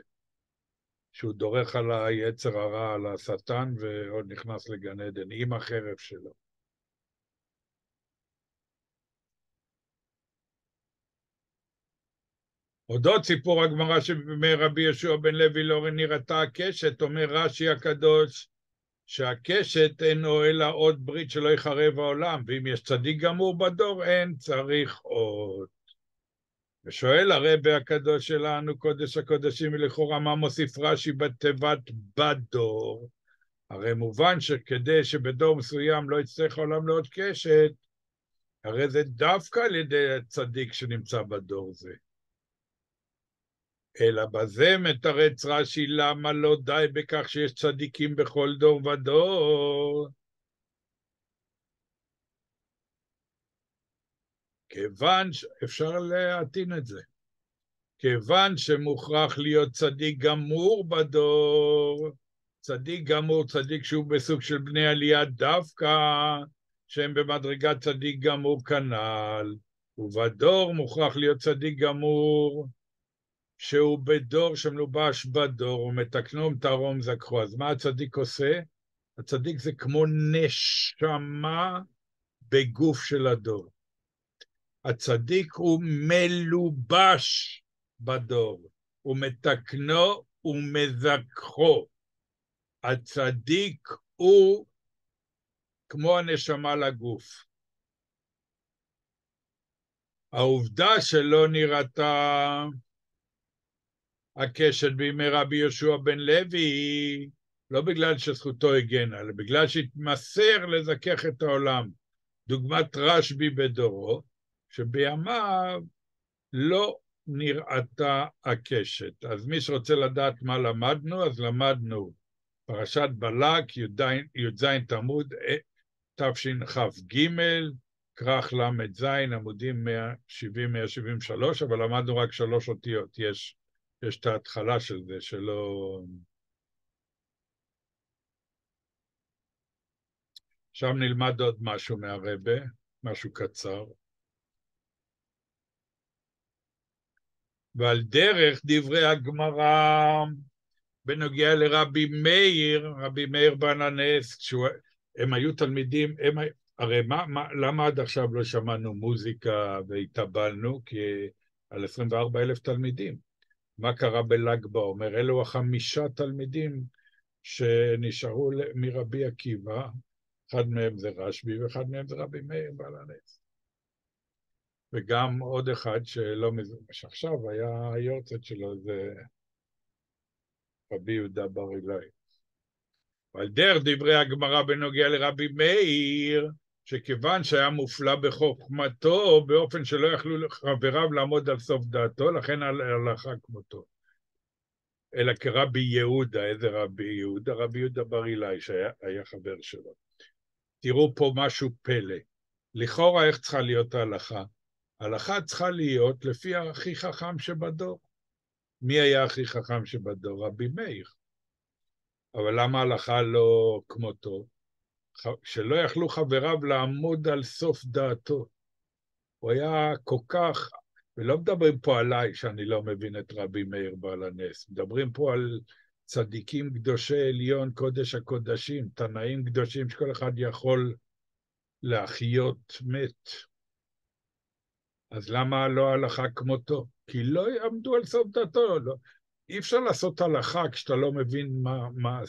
שהוא דורך על היצר הרע, על השטן, ועוד נכנס לגן עדן עם החרב שלו. אודות סיפור הגמרא שבימי רבי יהושע בן לוי לא נראתה הקשת, אומר רש"י הקדוש, שהקשת אינו אלא עוד ברית שלא יחרב העולם, ואם יש צדיק גמור בדור, אין צריך עוד. ושואל הרבי הקדוש שלנו, קודש הקודשים, ולכאורה מה מוסיף רש"י בתיבת בדור? הרי מובן שכדי שבדור מסוים לא יצטרך העולם לעוד קשת, הרי זה דווקא על ידי הצדיק שנמצא בדור זה. אלא בזה מתרץ רש"י למה לא די בכך שיש צדיקים בכל דור ודור. כיוון שאפשר להטעין את זה. כיוון שמוכרח להיות צדיק גמור בדור, צדיק גמור, צדיק שהוא בסוג של בני עלייה דווקא, שהם במדרגת צדיק גמור כנ"ל, ובדור מוכרח להיות צדיק גמור, שהוא בדור שמלובש בדור, ומתקנו ומתארו ומזכחו. אז מה הצדיק עושה? הצדיק זה כמו נשמה בגוף של הדור. הצדיק הוא מלובש בדור, הוא מתקנו ומזכחו. הצדיק הוא כמו הנשמה לגוף. העובדה שלא נראתה הקשת בימי רבי יהושע בן לוי לא בגלל שזכותו הגנה, אלא בגלל שהתמסר לזכך את העולם. דוגמת רשב"י בדורו, שבימיו לא נראתה הקשת. אז מי שרוצה לדעת מה למדנו, אז למדנו פרשת בלק, י"ז תמוד תשכ"ג, כרך ל"ז, עמודים 170-173, אבל למדנו רק שלוש אותיות. יש, יש את ההתחלה של זה, שלא... עכשיו נלמד עוד משהו מהרבה, משהו קצר. ועל דרך דברי הגמרא בנוגע לרבי מאיר, רבי מאיר בן הנס, הם היו תלמידים, הם, הרי מה, מה, למה עד עכשיו לא שמענו מוזיקה והתאבלנו? כי על 24 אלף תלמידים. מה קרה בל"ג בעומר? אלו החמישה תלמידים שנשארו מרבי עקיבא, אחד מהם זה רשב"י ואחד מהם זה רבי מאיר בעל הנס. וגם עוד אחד שלא מזמן, שעכשיו היה היורצת שלו, זה רבי יהודה בר אילאי. על דרך דברי הגמרא בנוגע לרבי מאיר, שכיוון שהיה מופלא בחוכמתו, באופן שלא יכלו חבריו לעמוד על סוף דעתו, לכן הלכה כמותו. אלא כרבי יהודה, איזה רבי יהודה? רבי יהודה בר אילאי, שהיה חבר שלו. תראו פה משהו פלא. לכאורה איך צריכה להיות ההלכה? ההלכה צריכה להיות לפי הכי חכם שבדור. מי היה הכי חכם שבדור? רבי מאיר. אבל למה ההלכה לא כמותו? שלא יכלו חבריו לעמוד על סוף דעתו. הוא היה כל כך, ולא מדברים פה עליי שאני לא מבין את רבי מאיר בעל הנס, מדברים פה על צדיקים קדושי עליון, קודש הקודשים, תנאים קדושים שכל אחד יכול להחיות מת. אז למה לא הלכה כמותו? כי לא יעמדו על סוף דעתו. לא. אי אפשר לעשות הלכה כשאתה לא מבין מה, מה,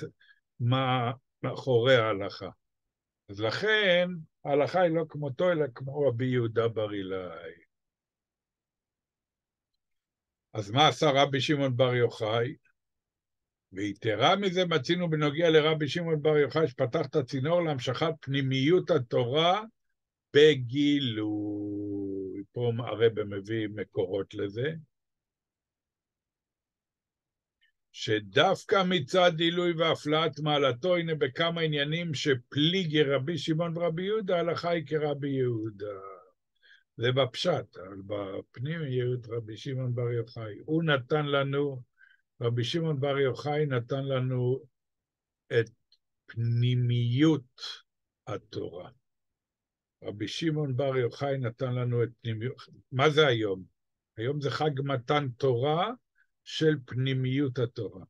מה מאחורי ההלכה. אז לכן ההלכה היא לא כמותו, אלא כמו רבי יהודה בר אילאי. אז מה עשה רבי שמעון בר יוחאי? ויתרה מזה מצינו בנוגע לרבי שמעון בר יוחאי, שפתח את הצינור להמשכת פנימיות התורה בגילוי. פה הרב מביא מקורות לזה. שדווקא מצד עילוי והפלאת מעלתו, הנה בכמה עניינים שפליגי רבי שמעון ורבי יהודה, הלכה היא כרבי יהודה. זה בפשט, אבל בפנימיות רבי שמעון בר יוחאי. הוא נתן לנו, רבי שמעון בר יוחאי נתן לנו את פנימיות התורה. שמעון בר יוחאי נתן לנו את פנימיות... מה זה היום? היום זה חג מתן תורה, של פנימיות התורה.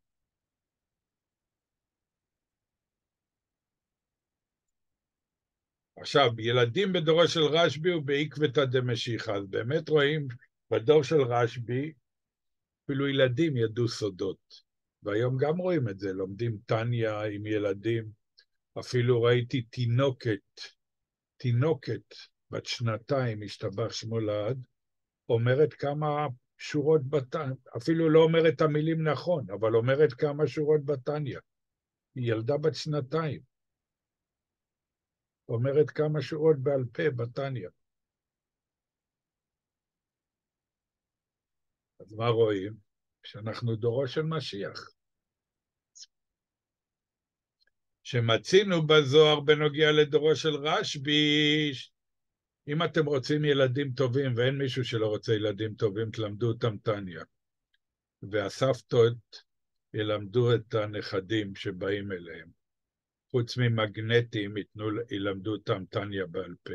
עכשיו, ילדים בדורו של רשב"י ובעקבתא דמשיחא, אז באמת רואים בדור של רשב"י, אפילו ילדים ידעו סודות. והיום גם רואים את זה, לומדים טניה עם ילדים. אפילו ראיתי תינוקת, תינוקת בת שנתיים, השתבח שמו לעד, אומרת כמה שורות בתניא, אפילו לא אומרת את המילים נכון, אבל אומרת כמה שורות בתניא. היא ילדה בת שנתיים. אומרת כמה שורות בעל פה בתניא. אז מה רואים? שאנחנו דורו של משיח. שמצינו בזוהר בנוגע לדורו של רשב"י, אם אתם רוצים ילדים טובים, ואין מישהו שלא רוצה ילדים טובים, תלמדו אותם טניה. והסבתות ילמדו את הנכדים שבאים אליהם. חוץ ממגנטים, יתנו, ילמדו אותם טניה בעל פה.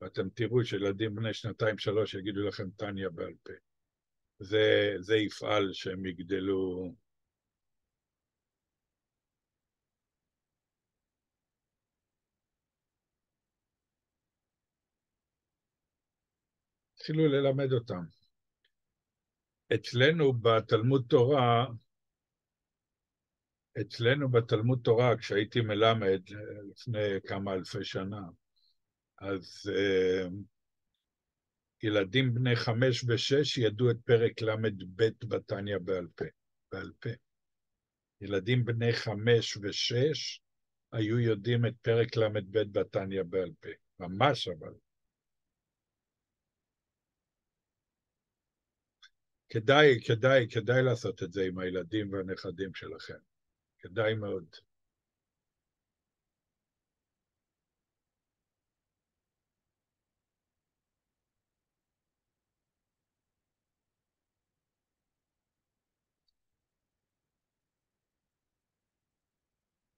ואתם תראו שילדים בני שנתיים-שלוש יגידו לכם טניה בעל פה. זה, זה יפעל שהם יגדלו התחילו ללמד אותם. אצלנו בתלמוד תורה, אצלנו בתלמוד תורה, כשהייתי מלמד לפני כמה אלפי שנה, אז uh, ילדים בני חמש ושש ידעו את פרק ל"ב בתניא בעל פה, בעל פה. ילדים בני חמש ושש היו יודעים את פרק ל"ב בתניא בעל פה, ממש אבל. כדאי, כדאי, כדאי לעשות את זה עם הילדים והנכדים שלכם. כדאי מאוד.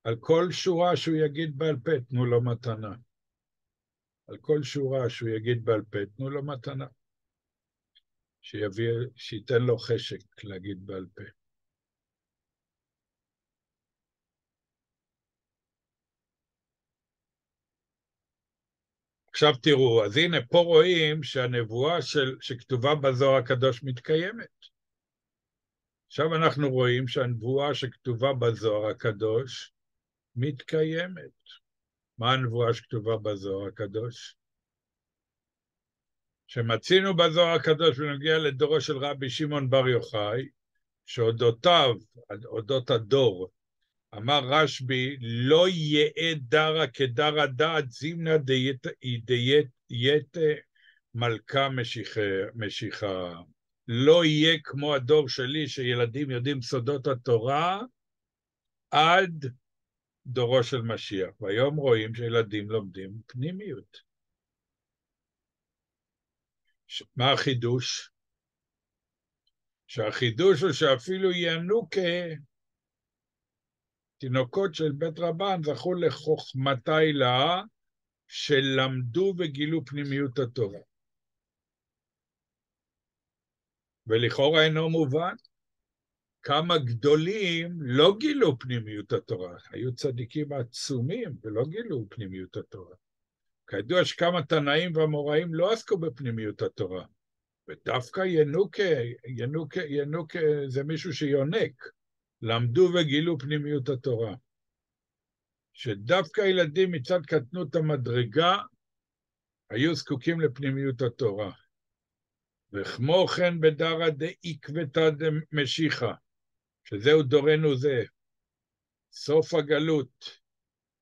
על כל שורה שהוא יגיד בעל פה, תנו לו מתנה. על כל שורה שהוא יגיד בעל פה, תנו לו מתנה. שיביא, שייתן לו חשק להגיד בעל פה. עכשיו תראו, אז הנה פה רואים שהנבואה של, שכתובה בזוהר הקדוש מתקיימת. עכשיו אנחנו רואים שהנבואה שכתובה בזוהר הקדוש מתקיימת. מה הנבואה שכתובה בזוהר הקדוש? שמצינו בזוהר הקדוש בנוגע לדורו של רבי שמעון בר יוחאי, שאודותיו, אודות הדור, אמר רשב"י, לא יאה דרא כדרא דעת זימנא דיית מלכה משיחה. לא יהיה כמו הדור שלי, שילדים יודעים סודות התורה, עד דורו של משיח. והיום רואים שילדים לומדים פנימיות. מה החידוש? שהחידוש הוא שאפילו ינוקה, תינוקות של בית רבן, זכו לחוכמתה הילאה, שלמדו וגילו פנימיות התורה. ולכאורה אינו מובן. כמה גדולים לא גילו פנימיות התורה, היו צדיקים עצומים ולא גילו פנימיות התורה. כידוע שכמה תנאים ואמוראים לא עסקו בפנימיות התורה, ודווקא ינוקה, ינוקה, ינוקה זה מישהו שיונק, למדו וגילו פנימיות התורה. שדווקא ילדים מצד קטנות המדרגה היו זקוקים לפנימיות התורה. וכמו כן בדרא דעקבתא דמשיחא, שזהו דורנו זה, סוף הגלות,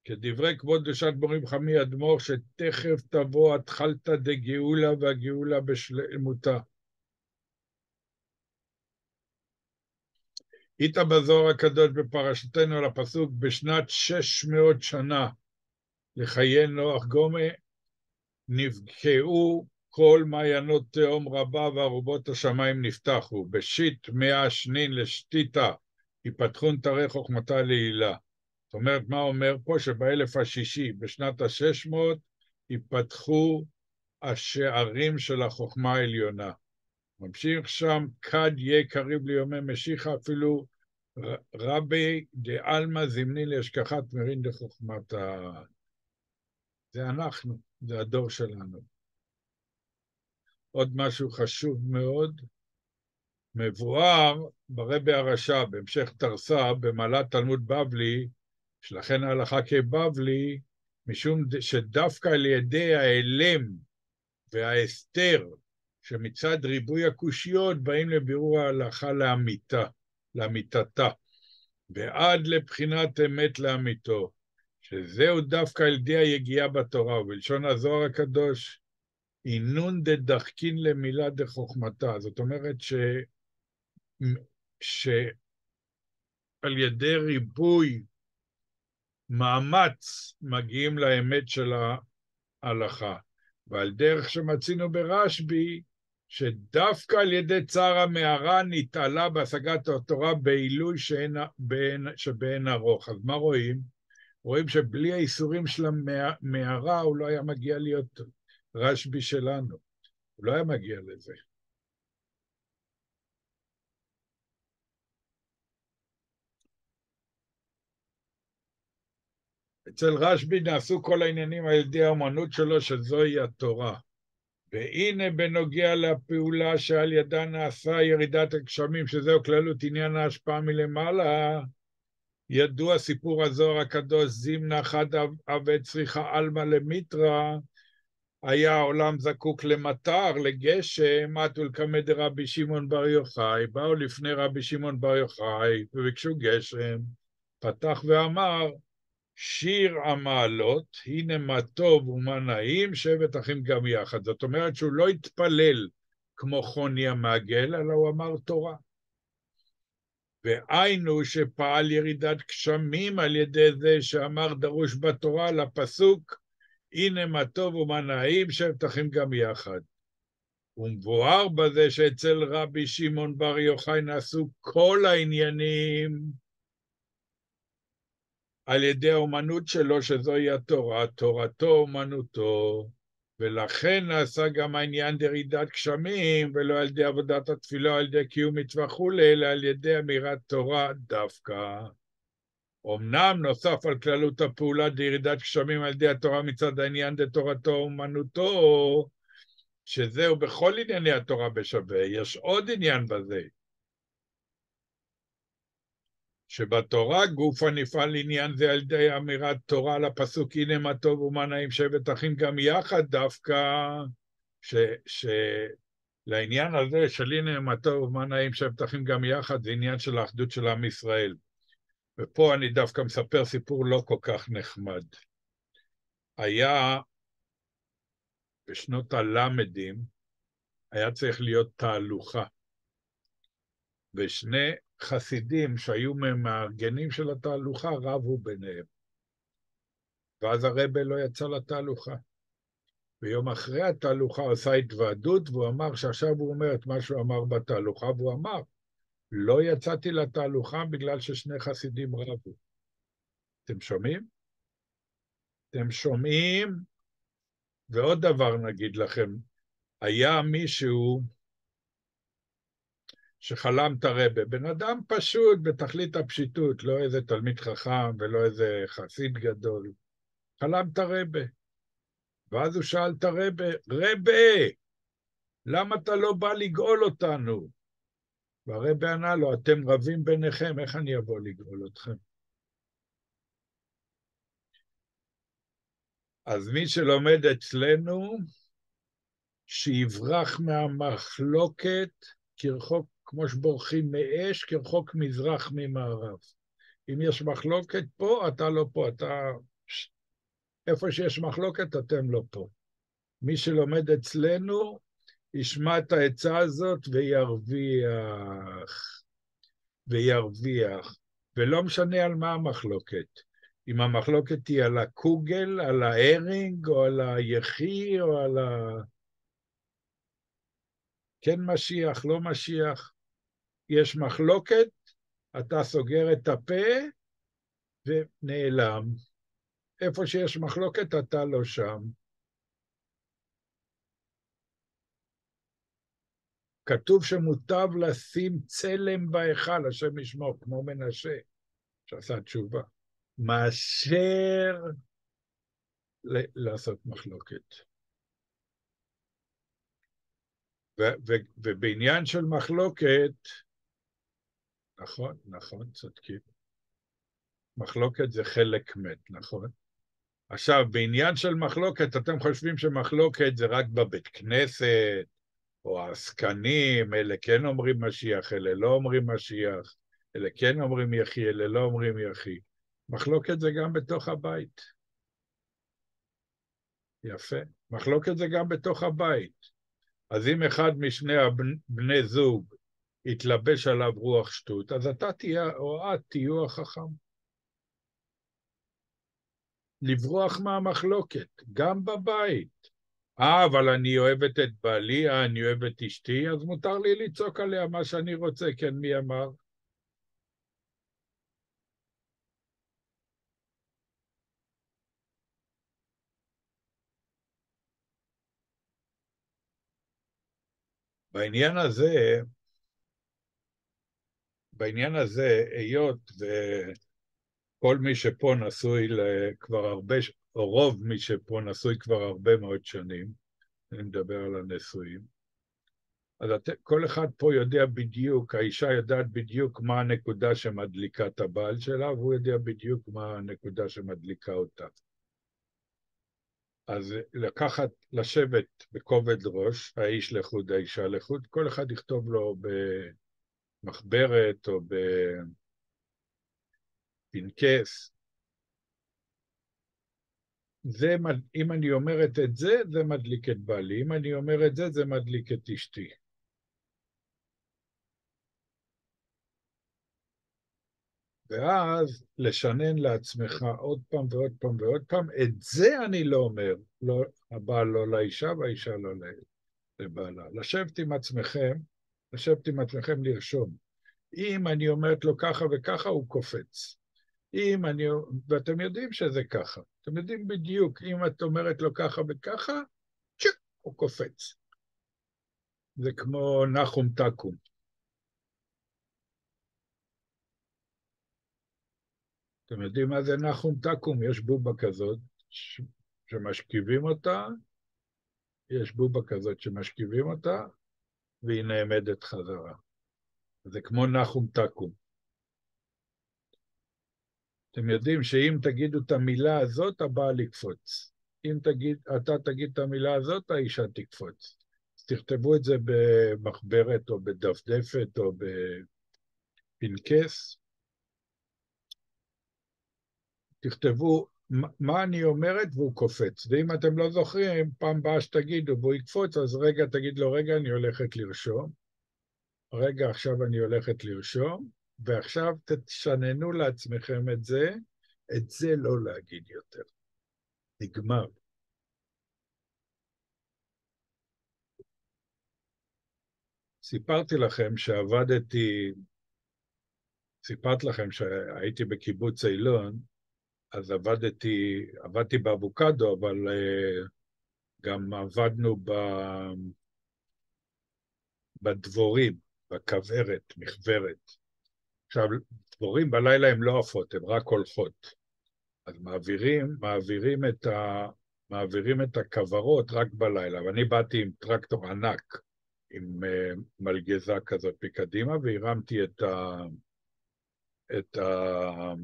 כדברי כבוד קדושת בורים חמי אדמו"ר, שתכף תבוא התחלתא דגאולה והגאולה בשלמותה. איתא בזוהר הקדוש בפרשתנו על הפסוק בשנת שש מאות שנה לחיי נוח גומה, נבקעו כל מעיינות תהום רבה וארובות השמיים נפתחו, בשיט מאה שנין לשתיתה, יפתחון תרי חוכמתה לעילה. אומרת, מה אומר פה? שבאלף השישי, בשנת השש מאות, ייפתחו השערים של החוכמה העליונה. ממשיך שם, כד יהיה קריב ליומי משיחה, אפילו רבי דעלמא זמני להשכחת מרין דחוכמת ה... זה אנחנו, זה הדור שלנו. עוד משהו חשוב מאוד, מבואר ברבי הרשע, בהמשך תרס"א, במעלת תלמוד בבלי, שלכן ההלכה כבבלי, משום שדווקא על ידי ההלם וההסתר, שמצד ריבוי הקושיות באים לבירור ההלכה לאמיתה, לאמיתתה, ועד לבחינת אמת לאמיתו, שזהו דווקא על ידי היגיעה בתורה, ובלשון הזוהר הקדוש, אינון דדחקין למילה דחוכמתה. זאת אומרת ש... שעל ידי ריבוי מאמץ מגיעים לאמת של ההלכה. ועל דרך שמצינו ברשב"י, שדווקא על ידי צער המערה נתעלה בהשגת התורה בעילוי שבאין ארוך. אז מה רואים? רואים שבלי האיסורים של המערה הוא לא היה מגיע להיות רשב"י שלנו. הוא לא היה מגיע לזה. אצל רשב"י נעשו כל העניינים על ידי האומנות שלו, שזוהי התורה. והנה בנוגע לפעולה שעל ידה נעשה ירידת הגשמים, שזהו כללות עניין ההשפעה מלמעלה, ידוע סיפור הזוהר הקדוש, זימנה חד עבד צריכה עלמא למיטרא, היה העולם זקוק למטר, לגשם, עטו לקמא דרבי שמעון בר יוחאי, באו לפני רבי שמעון בר יוחאי וביקשו גשם, פתח ואמר, שיר המעלות, הנה מה טוב ומה נעים, שבט אחים גם יחד. זאת אומרת שהוא לא התפלל כמו חוני המעגל, אלא הוא אמר תורה. והיינו שפעל ירידת גשמים על ידי זה שאמר דרוש בתורה לפסוק, הנה מה טוב ומה נעים, שבטחים גם יחד. ומבואר בזה שאצל רבי שמעון בר יוחאי נעשו כל העניינים על ידי האומנות שלו, שזוהי התורה, תורתו אומנותו, ולכן נעשה גם העניין דרידת גשמים, ולא על ידי עבודת התפילה, על ידי קיום מצווה כולי, אלא על ידי אמירת תורה דווקא. אמנם נוסף על כללות הפעולה דירידת גשמים על ידי התורה מצד העניין דתורתו אומנותו, שזהו בכל ענייני התורה בשווה, יש עוד עניין בזה. שבתורה גופה נפעל עניין זה על ידי אמירת תורה לפסוק הנה מה טוב ומה נעים שבט אחים גם יחד דווקא, ש, ש, לעניין הזה של הנה מה טוב, מה נעים שהבטחים גם יחד, זה עניין של האחדות של עם ישראל. ופה אני דווקא מספר סיפור לא כל כך נחמד. היה בשנות הלמדים, היה צריך להיות תהלוכה. ושני חסידים שהיו ממארגנים של התהלוכה רבו ביניהם. ואז הרבה לא יצא לתהלוכה. ויום אחרי התהלוכה עשה התוועדות, והוא אמר שעכשיו הוא אומר את מה שהוא אמר בתהלוכה, והוא אמר, לא יצאתי לתהלוכה בגלל ששני חסידים רבו. אתם שומעים? אתם שומעים? ועוד דבר נגיד לכם, היה מישהו שחלם את הרבה, בן אדם פשוט בתכלית הפשיטות, לא איזה תלמיד חכם ולא איזה חסיד גדול, חלם את הרבה. ואז הוא שאל את הרבה, רבה, למה אתה לא בא לגאול אותנו? והרבה ענה לו, אתם רבים ביניכם, איך אני אבוא לגאול אתכם? אז מי שלומד אצלנו, שיברח מהמחלוקת כרחוק, כמו שבורחים מאש, כרחוק מזרח ממערב. אם יש מחלוקת פה, אתה לא פה, אתה... איפה שיש מחלוקת, אתם לא פה. מי שלומד אצלנו, ישמע את העצה הזאת וירוויח. וירוויח. ולא משנה על מה המחלוקת. אם המחלוקת היא על הקוגל, על ההרינג, או על היחי, או על ה... כן משיח, לא משיח. יש מחלוקת, אתה סוגר את הפה ונעלם. איפה שיש מחלוקת, אתה לא שם. כתוב שמוטב לשים צלם בהיכל, השם ישמור, כמו מנשה, שעשה תשובה, מאשר לעשות מחלוקת. ובעניין של מחלוקת, נכון, נכון, צודקים. מחלוקת זה חלק מת, נכון? עכשיו, בעניין של מחלוקת, אתם חושבים שמחלוקת זה רק בבית כנסת, או העסקנים, אלה כן אומרים משיח, אלה לא אומרים משיח, אלה כן אומרים יחי, אלה לא אומרים יחי. מחלוקת זה גם בתוך הבית. יפה. מחלוקת זה גם בתוך הבית. אז אם אחד משני הבני זוג יתלבש עליו רוח שטות, אז אתה תהיה, או את תהיו החכם. לברוח מהמחלוקת, גם בבית. אה, אבל אני אוהבת את בעלי, אה, אני אוהבת את אשתי, אז מותר לי לצעוק עליה מה שאני רוצה, כן, מי אמר? בעניין הזה, בעניין הזה, היות וכל מי שפה נשוי כבר הרבה, או רוב מי שפה נשוי כבר הרבה מאוד שנים, אני מדבר על הנשואים, אז את, כל אחד פה יודע בדיוק, האישה יודעת בדיוק מה הנקודה שמדליקה את הבעל שלה, והוא יודע בדיוק מה הנקודה שמדליקה אותה. אז לקחת, לשבת בכובד ראש, האיש לחוד, האישה לחוד, כל אחד יכתוב לו במחברת או בפנקס. זה, אם אני אומרת את זה, זה מדליק את בעלי, אם אני אומר את זה, זה מדליק את אשתי. ואז לשנן לעצמך עוד פעם ועוד פעם ועוד פעם, את זה אני לא אומר, לא, הבעל לא לאישה והאישה לא לבעלה. לשבת עם עצמכם, לשבת עם עצמכם לרשום. אם אני אומרת לו ככה וככה, הוא קופץ. אם אני... ואתם יודעים שזה ככה. אתם יודעים בדיוק, אם את אומרת לו ככה וככה, צ'ק, הוא קופץ. זה כמו נחום תקום. אתם יודעים מה זה נחום תקום? יש בובה כזאת ש... שמשכיבים אותה, יש בובה כזאת שמשכיבים אותה, והיא נעמדת חזרה. זה כמו נחום תקום. אתם יודעים שאם תגידו את המילה הזאת, הבעל יקפוץ. אם תגיד, אתה תגיד את המילה הזאת, האישה תקפוץ. תכתבו את זה במחברת או בדפדפת או בפנקס. תכתבו מה אני אומרת והוא קופץ. ואם אתם לא זוכרים, פעם באה שתגידו והוא יקפוץ, אז רגע, תגיד לו, רגע, אני הולכת לרשום. רגע, עכשיו אני הולכת לרשום, ועכשיו תשננו לעצמכם את זה, את זה לא להגיד יותר. נגמר. סיפרתי לכם שעבדתי, סיפרתי לכם שהייתי בקיבוץ אילון, אז עבדתי, עבדתי באבוקדו, אבל uh, גם עבדנו ב... בדבורים, בכוורת, מכוורת. עכשיו, דבורים בלילה הן לא עפות, הן רק הולכות. אז מעבירים, מעבירים את, ה, מעבירים את הכוורות רק בלילה. ואני באתי עם טרקטור ענק, עם uh, מלגזה כזאת מקדימה, והרמתי את ה... את ה...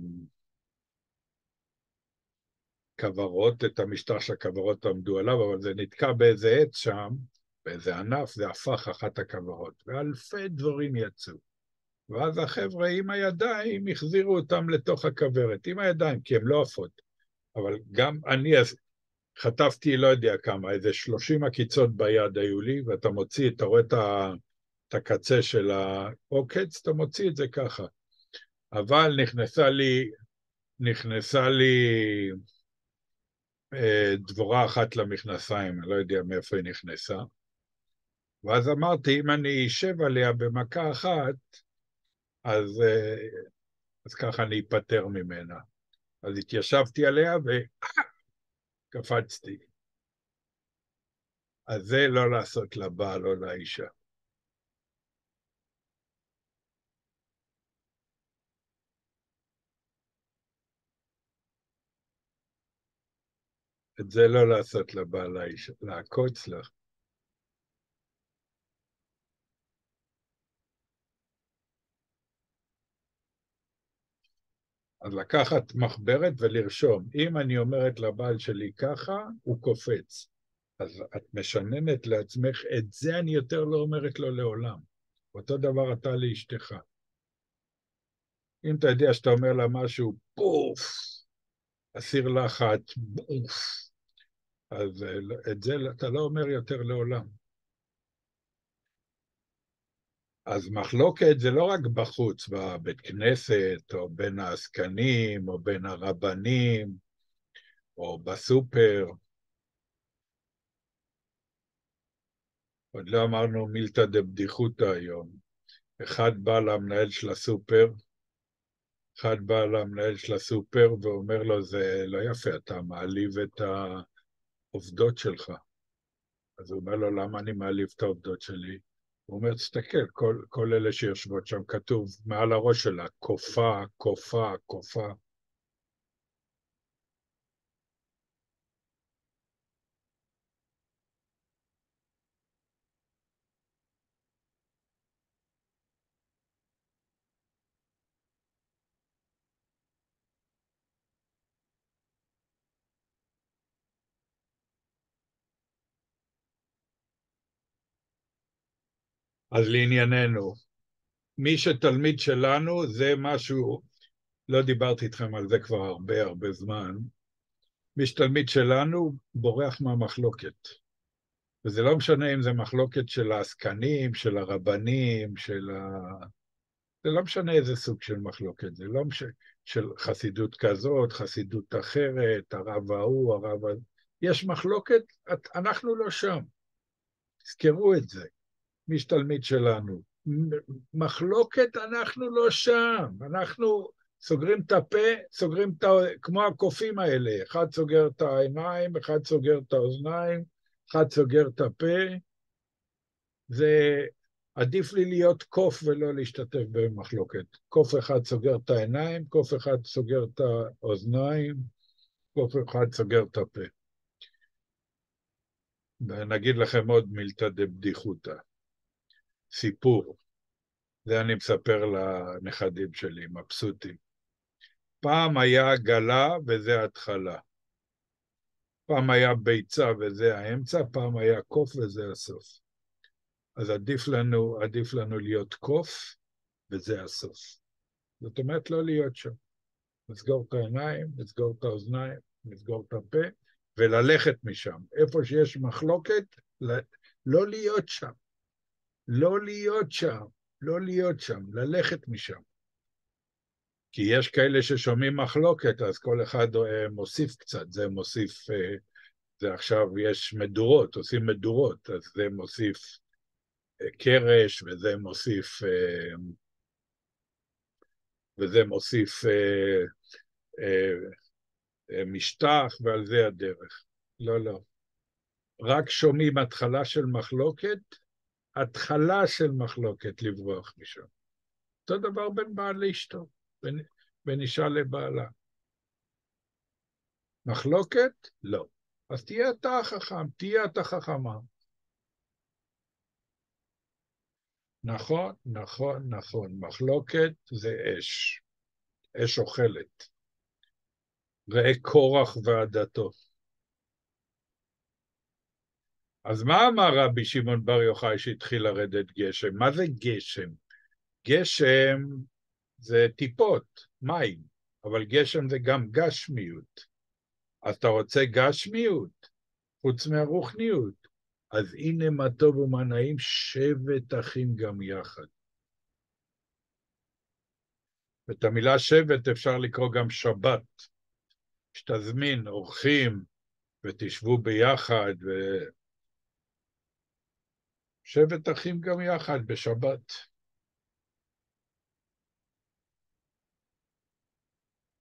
כוורות, את המשטח שהכוורות עמדו עליו, אבל זה נתקע באיזה עץ שם, באיזה ענף, זה הפך אחת הכוורות, ואלפי דבורים יצאו. ואז החבר'ה עם הידיים החזירו אותם לתוך הכוורת, עם הידיים, כי הן לא עפות. אבל גם אני אז חטפתי, לא יודע כמה, איזה שלושים עקיצות ביד היו לי, ואתה מוציא, אתה רואה את, ה, את הקצה של העוקץ, אתה מוציא את זה ככה. אבל נכנסה לי, נכנסה לי דבורה אחת למכנסיים, אני לא יודע מאיפה היא נכנסה. ואז אמרתי, אם אני אשב עליה במכה אחת, אז, אה, אז ככה אני אפטר ממנה. אז התיישבתי עליה וקפצתי. אז זה לא לעשות לבעל או לאישה. את זה לא לעשות לבעל האישה, לעקוץ לך. אז לקחת מחברת ולרשום. אם אני אומרת לבעל שלי ככה, הוא קופץ. אז את משננת לעצמך, את זה אני יותר לא אומרת לו לעולם. אותו דבר אתה לאשתך. אם אתה יודע שאתה אומר לה משהו, פוף, אסיר לחץ, בוף, אז אה, את זה אתה לא אומר יותר לעולם. אז מחלוקת זה לא רק בחוץ, בבית כנסת, או בין העסקנים, או בין הרבנים, או בסופר. עוד לא אמרנו מילתא דבדיחותא היום. אחד בא למנהל של הסופר, אחד בא למנהל של הסופר ואומר לו, זה לא יפה, אתה מעליב את העובדות שלך. אז הוא אומר לו, למה אני מעליב את העובדות שלי? הוא אומר, תסתכל, כל, כל אלה שיושבות שם, כתוב מעל הראש שלה, קופה, קופה, קופה. אז לענייננו, מי שתלמיד שלנו זה משהו, לא דיברתי איתכם על זה כבר הרבה הרבה זמן, מי שתלמיד שלנו בורח מהמחלוקת. וזה לא משנה אם זה מחלוקת של העסקנים, של הרבנים, של ה... זה לא משנה איזה סוג של מחלוקת, זה לא משנה, של חסידות כזאת, חסידות אחרת, הרב ההוא, הרב... ה... יש מחלוקת, אנחנו לא שם. תזכרו את זה. מי שתלמיד שלנו. מחלוקת, אנחנו לא שם. אנחנו סוגרים את הפה, סוגרים את ה... כמו הקופים האלה. אחד סוגר את העיניים, אחד סוגר את האוזניים, אחד סוגר את הפה. זה עדיף לי להיות קוף ולא להשתתף במחלוקת. קוף אחד סוגר את העיניים, קוף אחד סוגר את האוזניים, קוף אחד סוגר את הפה. ונגיד לכם עוד מילתא דבדיחותא. סיפור. זה אני מספר לנכדים שלי, מבסוטים. פעם היה עגלה וזה התחלה. פעם היה ביצה וזה האמצע, פעם היה קוף וזה הסוף. אז עדיף לנו, עדיף לנו להיות קוף, וזה הסוף. זאת אומרת, לא להיות שם. לסגור את העיניים, לסגור את האוזניים, לסגור את הפה, וללכת משם. איפה שיש מחלוקת, לא להיות שם. לא להיות שם, לא להיות שם, ללכת משם. כי יש כאלה ששומעים מחלוקת, אז כל אחד אה, מוסיף קצת, זה מוסיף, אה, זה עכשיו יש מדורות, עושים מדורות, אז זה מוסיף אה, קרש, וזה מוסיף, וזה מוסיף משטח, ועל זה הדרך. לא, לא. רק שומעים התחלה של מחלוקת, התחלה של מחלוקת לברוח משם. אותו דבר בין בעל לאשתו. בין, בין אישה לבעלה. מחלוקת? לא. אז תהיה אתה החכם, תהיה אתה חכמה. נכון, נכון, נכון. מחלוקת זה אש. אש אוכלת. ראה קורח ועדתו. אז מה אמר רבי שמעון בר יוחאי שהתחיל לרדת גשם? מה זה גשם? גשם זה טיפות, מים, אבל גשם זה גם גשמיות. אז אתה רוצה גשמיות, חוץ מהרוחניות. אז הנה מה טוב ומה נעים, שבט אחים גם יחד. ואת המילה שבט אפשר לקרוא גם שבת. שתזמין אורחים ותשבו ביחד, ו... שבט אחים גם יחד בשבת.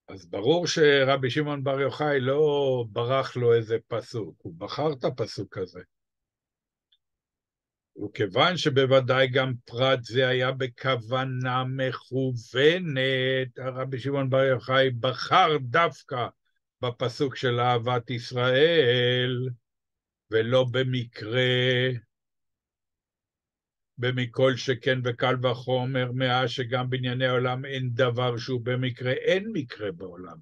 אז ברור שרבי שמעון בר יוחאי לא ברח לו איזה פסוק, הוא בחר את הפסוק הזה. וכיוון שבוודאי גם פרט זה היה בכוונה מכוונת, הרבי שמעון בר יוחאי בחר דווקא בפסוק של אהבת ישראל, ולא במקרה במכל שכן וקל וחומר, מאז שגם בענייני העולם אין דבר שהוא במקרה, אין מקרה בעולם.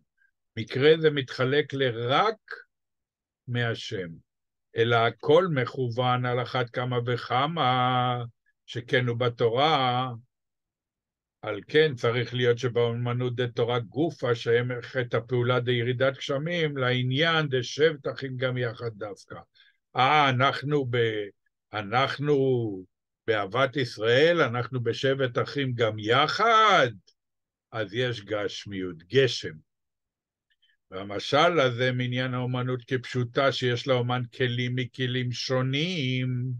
מקרה זה מתחלק לרק מהשם, אלא הכל מכוון על אחת כמה וכמה, שכן הוא בתורה, על כן צריך להיות שבאמנות תורה גופה, שהם את הפעולה ירידת גשמים, לעניין דה שבטחים גם יחד דווקא. אה, אנחנו ב... אנחנו באהבת ישראל, אנחנו בשבט אחים גם יחד, אז יש גשמיות, גשם. והמשל הזה מעניין האומנות כפשוטה, שיש לאומן כלים מכלים שונים,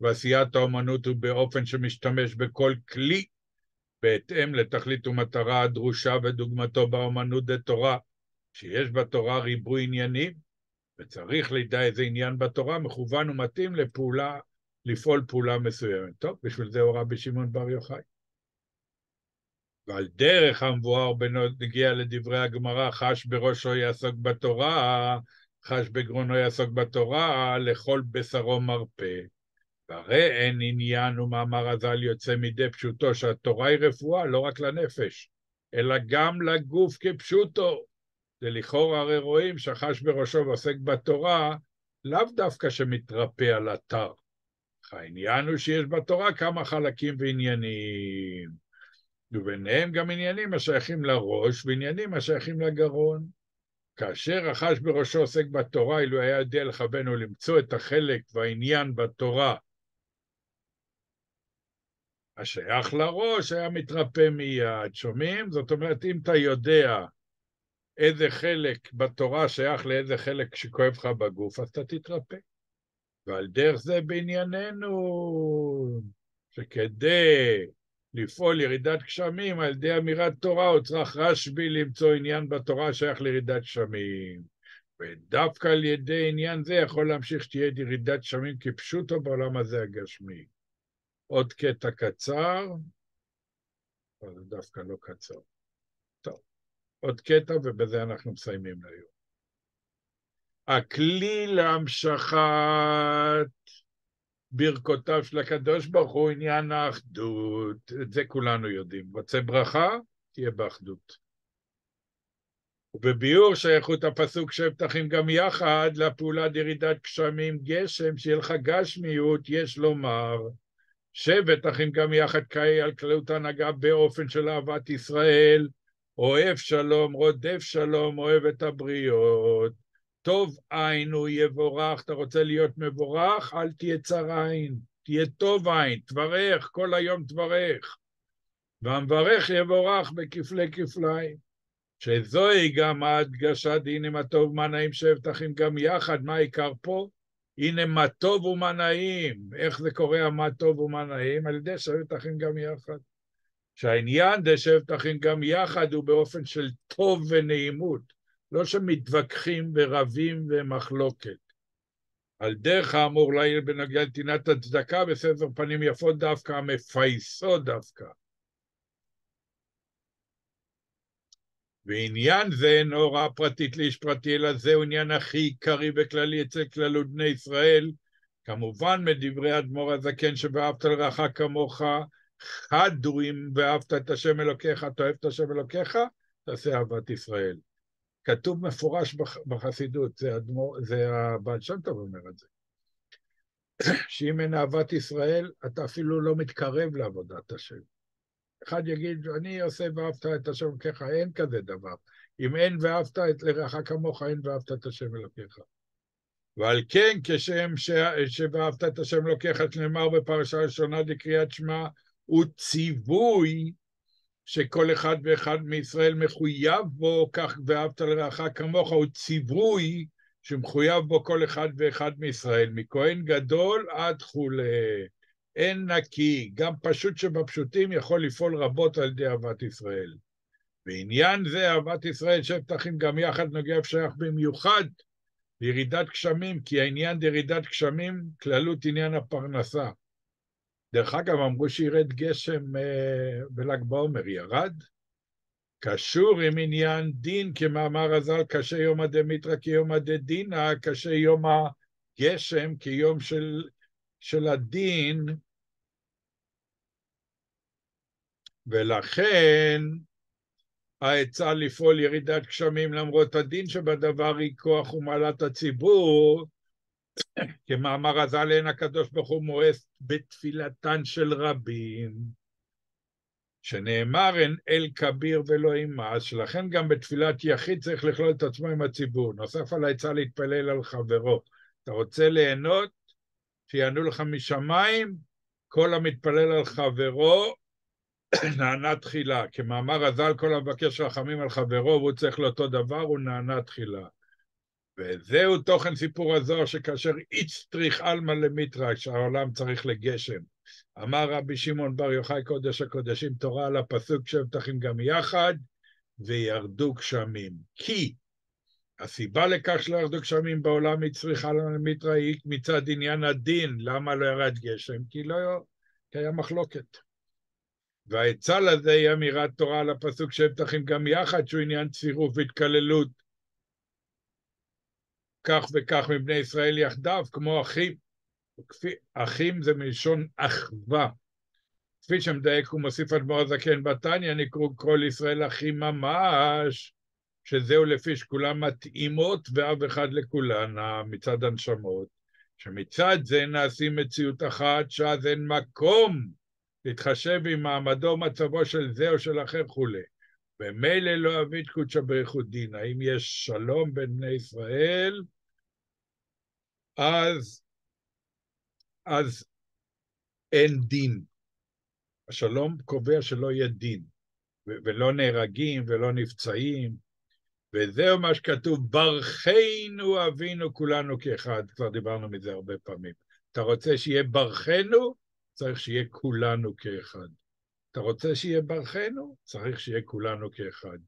ועשיית האומנות הוא באופן שמשתמש בכל כלי בהתאם לתכלית ומטרה הדרושה ודוגמתו באומנות דתורה, שיש בתורה ריבוי עניינים, וצריך לידע איזה עניין בתורה מכוון ומתאים לפעולה לפעול פעולה מסוימת. טוב, בשביל זה הוא רבי שמעון בר יוחאי. ועל דרך המבואר בנוגע לדברי הגמרא, חש בראשו יעסוק בתורה, חש בגרונו יעסוק בתורה, לכל בשרו מרפא. והרי אין עניין ומאמר הז"ל יוצא מידי פשוטו שהתורה היא רפואה לא רק לנפש, אלא גם לגוף כפשוטו. זה לכאורה הרי רואים שחש בראשו ועוסק בתורה, לאו דווקא שמתרפא על אתר, העניין הוא שיש בתורה כמה חלקים ועניינים, וביניהם גם עניינים השייכים לראש ועניינים השייכים לגרון. כאשר החש בראשו עוסק בתורה, אילו היה יודע לכוון ולמצוא את החלק והעניין בתורה השייך לראש, היה מתרפא מיד. שומעים? זאת אומרת, אם אתה יודע איזה חלק בתורה שייך לאיזה חלק שכואב לך בגוף, אז אתה תתרפא. ועל דרך זה בענייננו, שכדי לפעול ירידת גשמים על ידי אמירת תורה, הוא צריך רשב"י למצוא עניין בתורה שייך לירידת גשמים. ודווקא על ידי עניין זה יכול להמשיך שתהיה ירידת גשמים כפשוטו בעולם הזה הגשמי. עוד קטע קצר, אבל דווקא לא קצר. טוב, עוד קטע ובזה אנחנו מסיימים להיום. הכלי להמשכת ברכותיו של הקדוש ברוך הוא עניין האחדות, את זה כולנו יודעים. רוצה ברכה? תהיה באחדות. ובביאור שייכות הפסוק שבטחים גם יחד לפעולת ירידת גשמים גשם, שיהיה לך גשמיות, יש לומר שבט אחים גם יחד קהי על כללות הנהגה באופן של אהבת ישראל, אוהב שלום, רודף שלום, אוהב את הבריות. טוב עין הוא יבורך, אתה רוצה להיות מבורך? אל תהיה צר עין, תהיה טוב עין, תברך, כל היום תברך. והמברך יבורך בכפלי כפליים. שזוהי גם ההדגשת הנה מה טוב ומה נעים שבט אחים גם יחד, מה העיקר פה? הנה מה טוב ומה נעים. איך זה קורה מה טוב ומה נעים? על ידי שבט אחים גם יחד. שהעניין דשבט אחים גם יחד הוא באופן של טוב ונעימות, לא שמתווכחים ורבים ומחלוקת. על דרך האמור לעיל בנוגע לנתינת הצדקה בספר פנים יפות דווקא, המפייסות דווקא. ועניין זה אינו הוראה פרטית לאיש פרטי, אלא זהו עניין הכי עיקרי וכללי אצל כללות בני ישראל, כמובן מדברי אדמו"ר הזקן שבאהבת לרעך כמוך, חד הוא אם ואהבת את השם אלוקיך, אתה אוהב את השם אלוקיך, תעשה אהבת ישראל. כתוב מפורש בחסידות, זה, אדמור, זה הבעל שם טוב אומר את זה. שאם אין אהבת ישראל, אתה אפילו לא מתקרב לעבודת השם. אחד יגיד, אני עושה ואהבת את השם אלוקיך, אין כזה דבר. אם אין ואהבת את לרעך כמוך, אין ואהבת את השם אלוקיך. ועל כן, כשם שוואהבת את השם אלוקיך, נאמר בפרשה ראשונה לקריאת שמע, הוא ציווי שכל אחד ואחד מישראל מחויב בו, כך ואהבת לרעך כמוך, הוא ציווי שמחויב בו כל אחד ואחד מישראל, מכהן גדול עד כולי. אין נקי, גם פשוט שבפשוטים יכול לפעול רבות על ידי אהבת ישראל. בעניין זה אהבת ישראל שבט אחים גם יחד נוגע ושייך במיוחד לירידת גשמים, כי העניין ירידת גשמים כללות עניין הפרנסה. דרך אגב, אמרו שירד גשם אה, בל"ג בעומר, ירד? קשור עם עניין דין, כמאמר הז"ל, קשה יומא דמיתרא כיומא דדינא, קשה יום הגשם כיום של, של הדין, ולכן העצה לפעול ירידת גשמים למרות הדין שבדבר היא כוח ומעלת הציבור, כמאמר הז"ל אין הקדוש ברוך הוא מואס בתפילתן של רבים, שנאמר אין אל כביר ולא אימס, שלכן גם בתפילת יחיד צריך לכלול את עצמו עם הציבור. נוסף על העצה להתפלל על חברו. אתה רוצה ליהנות? שיענו לך משמיים, כל המתפלל על חברו נענה תחילה. כמאמר הז"ל, כל המבקש רחמים על חברו והוא צריך לאותו דבר, הוא נענה תחילה. וזהו תוכן סיפור הזוהר, שכאשר איץ צריך עלמא למיתרא, שהעולם צריך לגשם. אמר רבי שמעון בר יוחאי קודש הקודשים, תורה על הפסוק שבטחים גם יחד, וירדו גשמים. כי הסיבה לכך שלא ירדו גשמים בעולם הצריך עלמא למיתרא היא מצד עניין הדין. למה לא ירד גשם? כי לא היה מחלוקת. והעצה לזה היא אמירת תורה על הפסוק שבטחים גם יחד, שהוא עניין צירוף והתקללות. כך וכך מבני ישראל יחדיו, כמו אחים. אחים זה מלשון אחווה. כפי שמדייק ומוסיף אדמו"ר הזקן בתניא, נקראו כל ישראל אחים ממש, שזהו לפי שכולם מתאימות ואב אחד לכולנה מצד הנשמות, שמצד זה נעשים מציאות אחת, שאז אין מקום להתחשב עם מעמדו ומצבו של זה או של אחר כולי. ומילא לא אבית קודשא בריחוד דין. האם יש שלום בין בני ישראל? אז, אז אין דין. השלום קובע שלא יהיה דין, ולא נהרגים ולא נפצעים, וזהו מה שכתוב, ברכנו אבינו כולנו כאחד, כבר דיברנו מזה הרבה פעמים. אתה רוצה שיהיה ברכנו? צריך שיהיה כולנו כאחד. אתה רוצה שיהיה ברכנו? צריך שיהיה כולנו כאחד.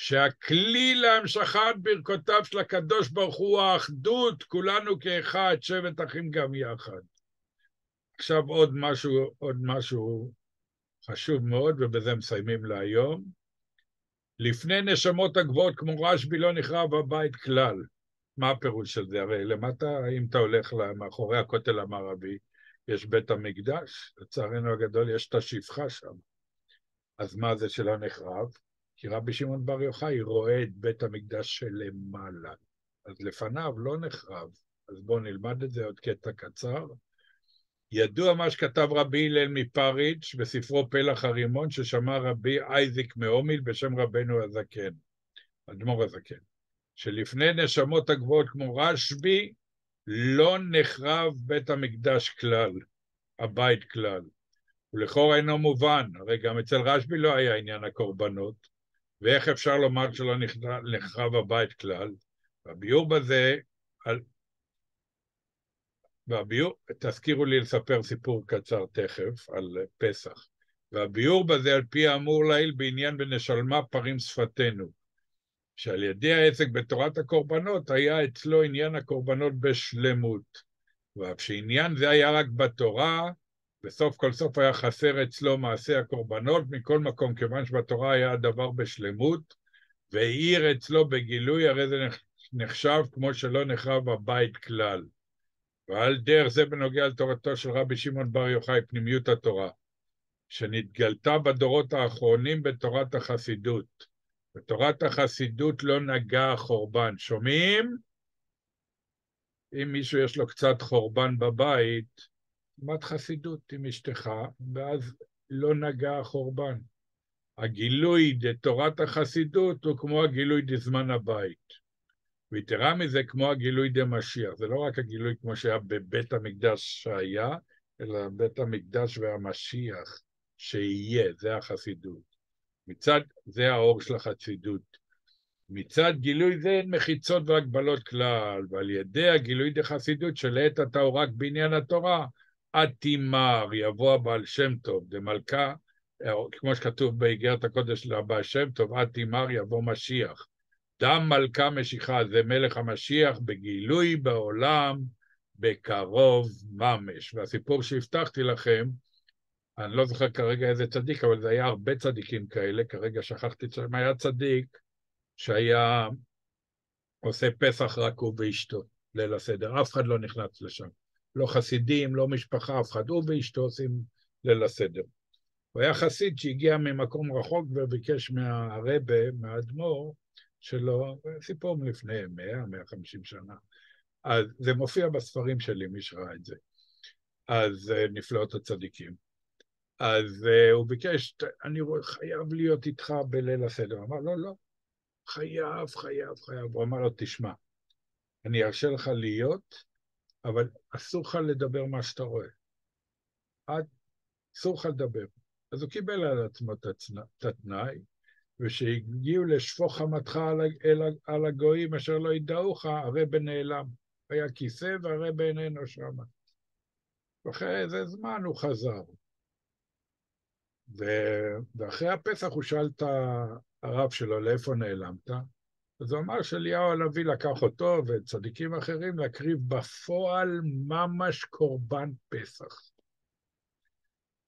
שהכלי להמשכת ברכותיו של הקדוש ברוך הוא האחדות, כולנו כאחד, שבט אחים גם יחד. עכשיו עוד משהו, עוד משהו חשוב מאוד, ובזה מסיימים להיום. לפני נשמות הגבוהות, כמו רשב"י, לא נחרב הבית כלל. מה הפירוש של זה? הרי למטה, אם אתה הולך מאחורי הכותל המערבי, יש בית המקדש, לצערנו הגדול יש את השפחה שם. אז מה זה שלא נחרב? כי רבי שמעון בר יוחאי רואה את בית המקדש שלמעלה, אז לפניו לא נחרב. אז בואו נלמד את זה עוד קטע קצר. ידוע מה שכתב רבי הלל מפריץ' בספרו פלח הרימון, ששמע רבי אייזיק מאומיל בשם רבנו הזקן, אדמו"ר הזקן, שלפני נשמות הגבוהות כמו רשב"י, לא נחרב בית המקדש כלל, הבית כלל. ולכאורה אינו מובן, הרי גם אצל רשב"י לא היה עניין הקורבנות, ואיך אפשר לומר שלא נחרב הבית כלל? והביאור בזה, על... והביאור, תזכירו לי לספר סיפור קצר תכף על פסח. והביאור בזה על פי האמור לעיל בעניין בנשלמה פרים שפתנו, שעל ידי העסק בתורת הקורבנות היה אצלו עניין הקורבנות בשלמות. ואף שעניין זה היה רק בתורה, בסוף כל סוף היה חסר אצלו מעשה הקורבנות, מכל מקום, כיוון שבתורה היה הדבר בשלמות, והאיר אצלו בגילוי, הרי זה נחשב כמו שלא נחרב הבית כלל. ועל דרך זה בנוגע לתורתו של רבי שמעון בר יוחאי, פנימיות התורה, שנתגלתה בדורות האחרונים בתורת החסידות. בתורת החסידות לא נגע החורבן. שומעים? אם מישהו יש לו קצת חורבן בבית, תלמד חסידות עם אשתך, ואז לא נגע החורבן. הגילוי דתורת החסידות הוא כמו הגילוי דזמן הבית. ויתרה מזה, כמו הגילוי דמשיח. זה לא רק הגילוי כמו שהיה בבית המקדש שהיה, אלא בית המקדש והמשיח שיהיה, זה החסידות. מצד, זה האור של החסידות. מצד גילוי זה אין מחיצות והגבלות כלל, ועל ידי הגילוי דחסידות שלעת עתה הוא רק בעניין התורה, עתימר יבוא הבעל שם טוב, דמלכה, כמו שכתוב באיגרת הקודש של הבעל שם טוב, עתימר יבוא משיח. דם מלכה משיחה זה מלך המשיח בגילוי בעולם בקרוב ממש. והסיפור שהבטחתי לכם, אני לא זוכר כרגע איזה צדיק, אבל זה היה הרבה צדיקים כאלה, כרגע שכחתי שם, היה צדיק שהיה עושה פסח רק הוא ואשתו, ליל הסדר, אף אחד לא נכנס לשם. לא חסידים, לא משפחה, אף אחד. הוא ואשתו עושים ליל הסדר. הוא היה חסיד שהגיע ממקום רחוק וביקש מהרבה, מהאדמו"ר שלו, סיפור מלפני 100, 150 שנה. אז זה מופיע בספרים שלי, מי שראה את זה. אז אה, נפלאות הצדיקים. אז uh, הוא ביקש, אני חייב להיות איתך בליל הסדר. אמר, לא, לא, חייב, חייב, חייב. הוא אמר לו, תשמע, אני ארשה לך להיות, אבל אסור לך לדבר מה שאתה רואה. אסור לך לדבר. אז הוא קיבל על עצמו את התנאי, ושהגיעו לשפוך חמתך על, על, הגויים אשר לא ידעוך, הרבה נעלם. היה כיסא והרבה איננו שם. ואחרי איזה זמן הוא חזר. ו... ואחרי הפסח הוא שאל את הרב שלו, לאיפה נעלמת? אז הוא אמר שאליהו הנביא לקח אותו וצדיקים אחרים להקריב בפועל ממש קורבן פסח.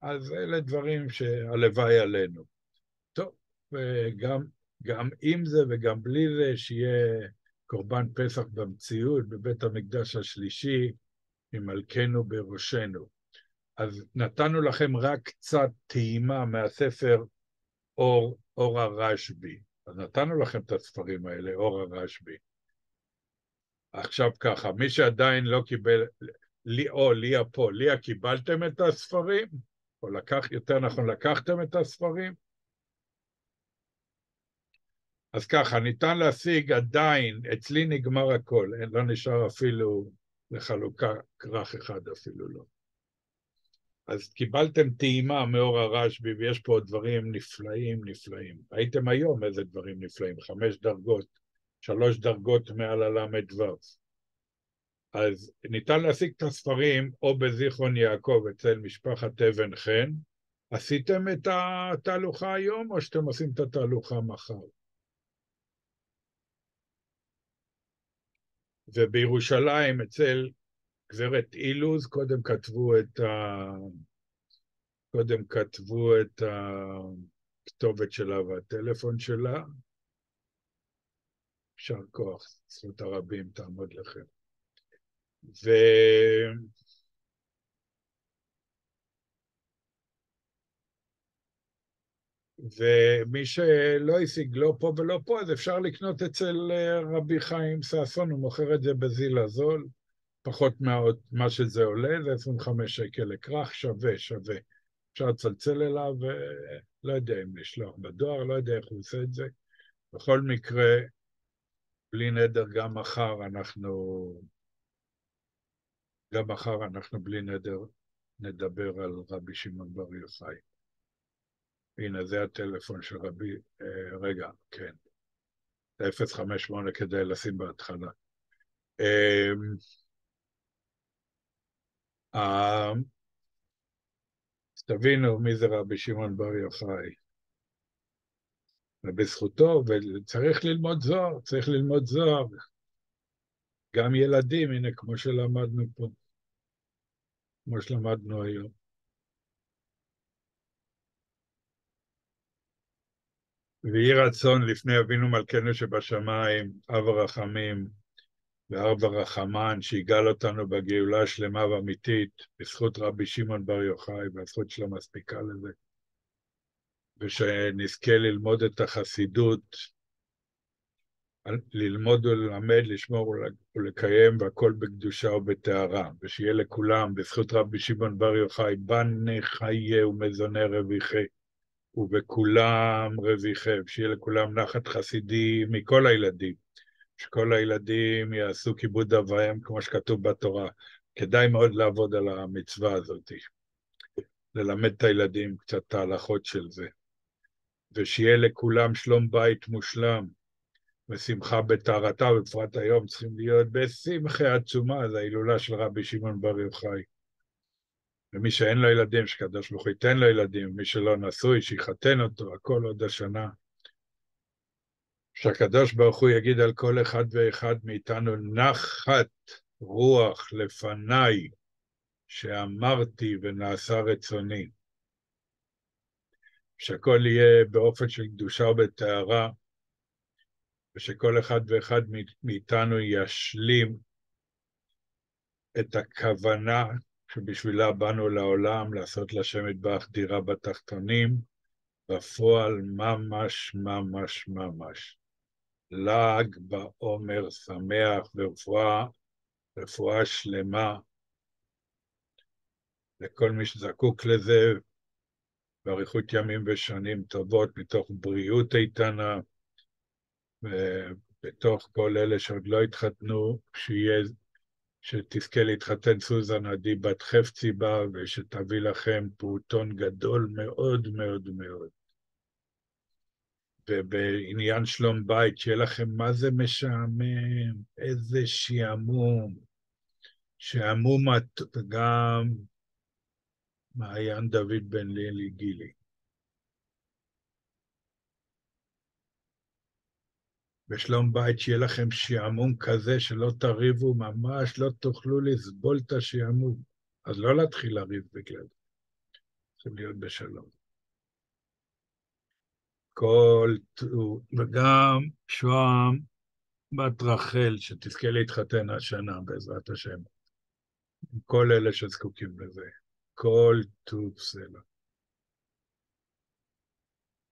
אז אלה דברים שהלוואי עלינו. טוב, וגם גם עם זה וגם בלי זה, שיהיה קורבן פסח במציאות בבית המקדש השלישי, עם מלכנו בראשנו. אז נתנו לכם רק קצת טעימה מהספר אור, אור הרשב"י. אז נתנו לכם את הספרים האלה, אור הרשב"י. עכשיו ככה, מי שעדיין לא קיבל, לי, או ליה פה, ליה, קיבלתם את הספרים? או לקח, יותר נכון, לקחתם את הספרים? אז ככה, ניתן להשיג עדיין, אצלי נגמר הכל, לא נשאר אפילו לחלוקה כרך אחד אפילו לא. אז קיבלתם טעימה מאור הרשב"י, ויש פה דברים נפלאים נפלאים. ראיתם היום איזה דברים נפלאים, חמש דרגות, שלוש דרגות מעל הל"ו. אז ניתן להשיג את הספרים או בזיכרון יעקב אצל משפחת אבן חן. עשיתם את התהלוכה היום, או שאתם עושים את התהלוכה מחר? ובירושלים אצל גברת אילוז, קודם כתבו את ה... קודם כתבו את הכתובת שלה והטלפון שלה. יישר כוח, זכות הרבים תעמוד לכם. ו... ומי שלא השיג לא פה ולא פה, אז אפשר לקנות אצל רבי חיים ששון, הוא מוכר את זה בזיל הזול. פחות מה שזה עולה, זה 25 שקל לכרך, שווה, שווה. אפשר לצלצל אליו, ולא יודע אם לשלוח בדואר, לא יודע איך הוא עושה את זה. בכל מקרה, בלי נדר, גם מחר אנחנו... גם מחר אנחנו בלי נדר נדבר על רבי שמעון בר יוחאי. הנה, זה הטלפון של רבי... אה, רגע, כן. 058 כדי לשים בהתחלה. אה, אה, אז תבינו מי זה רבי שמעון בר יוחאי. ובזכותו, וצריך ללמוד זוהר, צריך ללמוד זוהר. גם ילדים, הנה, כמו שלמדנו פה, כמו שלמדנו היום. ויהי רצון לפני אבינו מלכנו שבשמיים, אב הרחמים ואב הרחמן, שיגאל אותנו בגאולה שלמה ואמיתית, בזכות רבי שמעון בר יוחאי, והזכות שלו מספיקה לזה. ושנזכה ללמוד את החסידות, ללמוד וללמד, לשמור ולקיים, והכל בקדושה ובטהרה, ושיהיה לכולם, בזכות רבי שמעון בר יוחאי, בני חיי ומזוני רוויחי, ובכולם רוויחי, ושיהיה לכולם נחת חסידי מכל הילדים, שכל הילדים יעשו כיבוד אב ואם, כמו שכתוב בתורה. כדאי מאוד לעבוד על המצווה הזאת, ללמד את הילדים קצת את ההלכות של זה. ושיהיה לכולם שלום בית מושלם ושמחה בטהרתה, ובפרט היום צריכים להיות בשמחה עצומה, זו ההילולה של רבי שמעון בר יוחאי. ומי שאין לו ילדים, שקדוש ברוך הוא ייתן לו ילדים, ומי שלא נשוי, שיחתן אותו, הכל עוד השנה. שהקדוש ברוך הוא יגיד על כל אחד ואחד מאיתנו, נחת רוח לפניי, שאמרתי ונעשה רצוני. שהכל יהיה באופן של קדושה ובטהרה, ושכל אחד ואחד מאיתנו ישלים את הכוונה שבשבילה באנו לעולם, לעשות לשם מטבח דירה בתחתונים, בפועל ממש ממש ממש. לעג בעומר שמח ורפואה, רפואה שלמה לכל מי שזקוק לזה, באריכות ימים ושנים טובות, מתוך בריאות איתנה, ובתוך כל אלה שעוד לא התחתנו, שיהיה, שתזכה להתחתן סוזן עדי בת חפצי בה, ושתביא לכם פעוטון גדול מאוד מאוד מאוד. ובעניין שלום בית, שיהיה לכם מה זה משעמם, איזה שעמום, שעמום גם מעיין דוד בן לילי גילי. בשלום בית שיהיה לכם שעמום כזה שלא תריבו, ממש לא תוכלו לסבול את השעמום. אז לא להתחיל לריב בגלל זה. צריכים להיות בשלום. כל וגם שוהם בת רחל, שתזכה להתחתן השנה, בעזרת השם. כל אלה שזקוקים לזה. כל טוב סלע.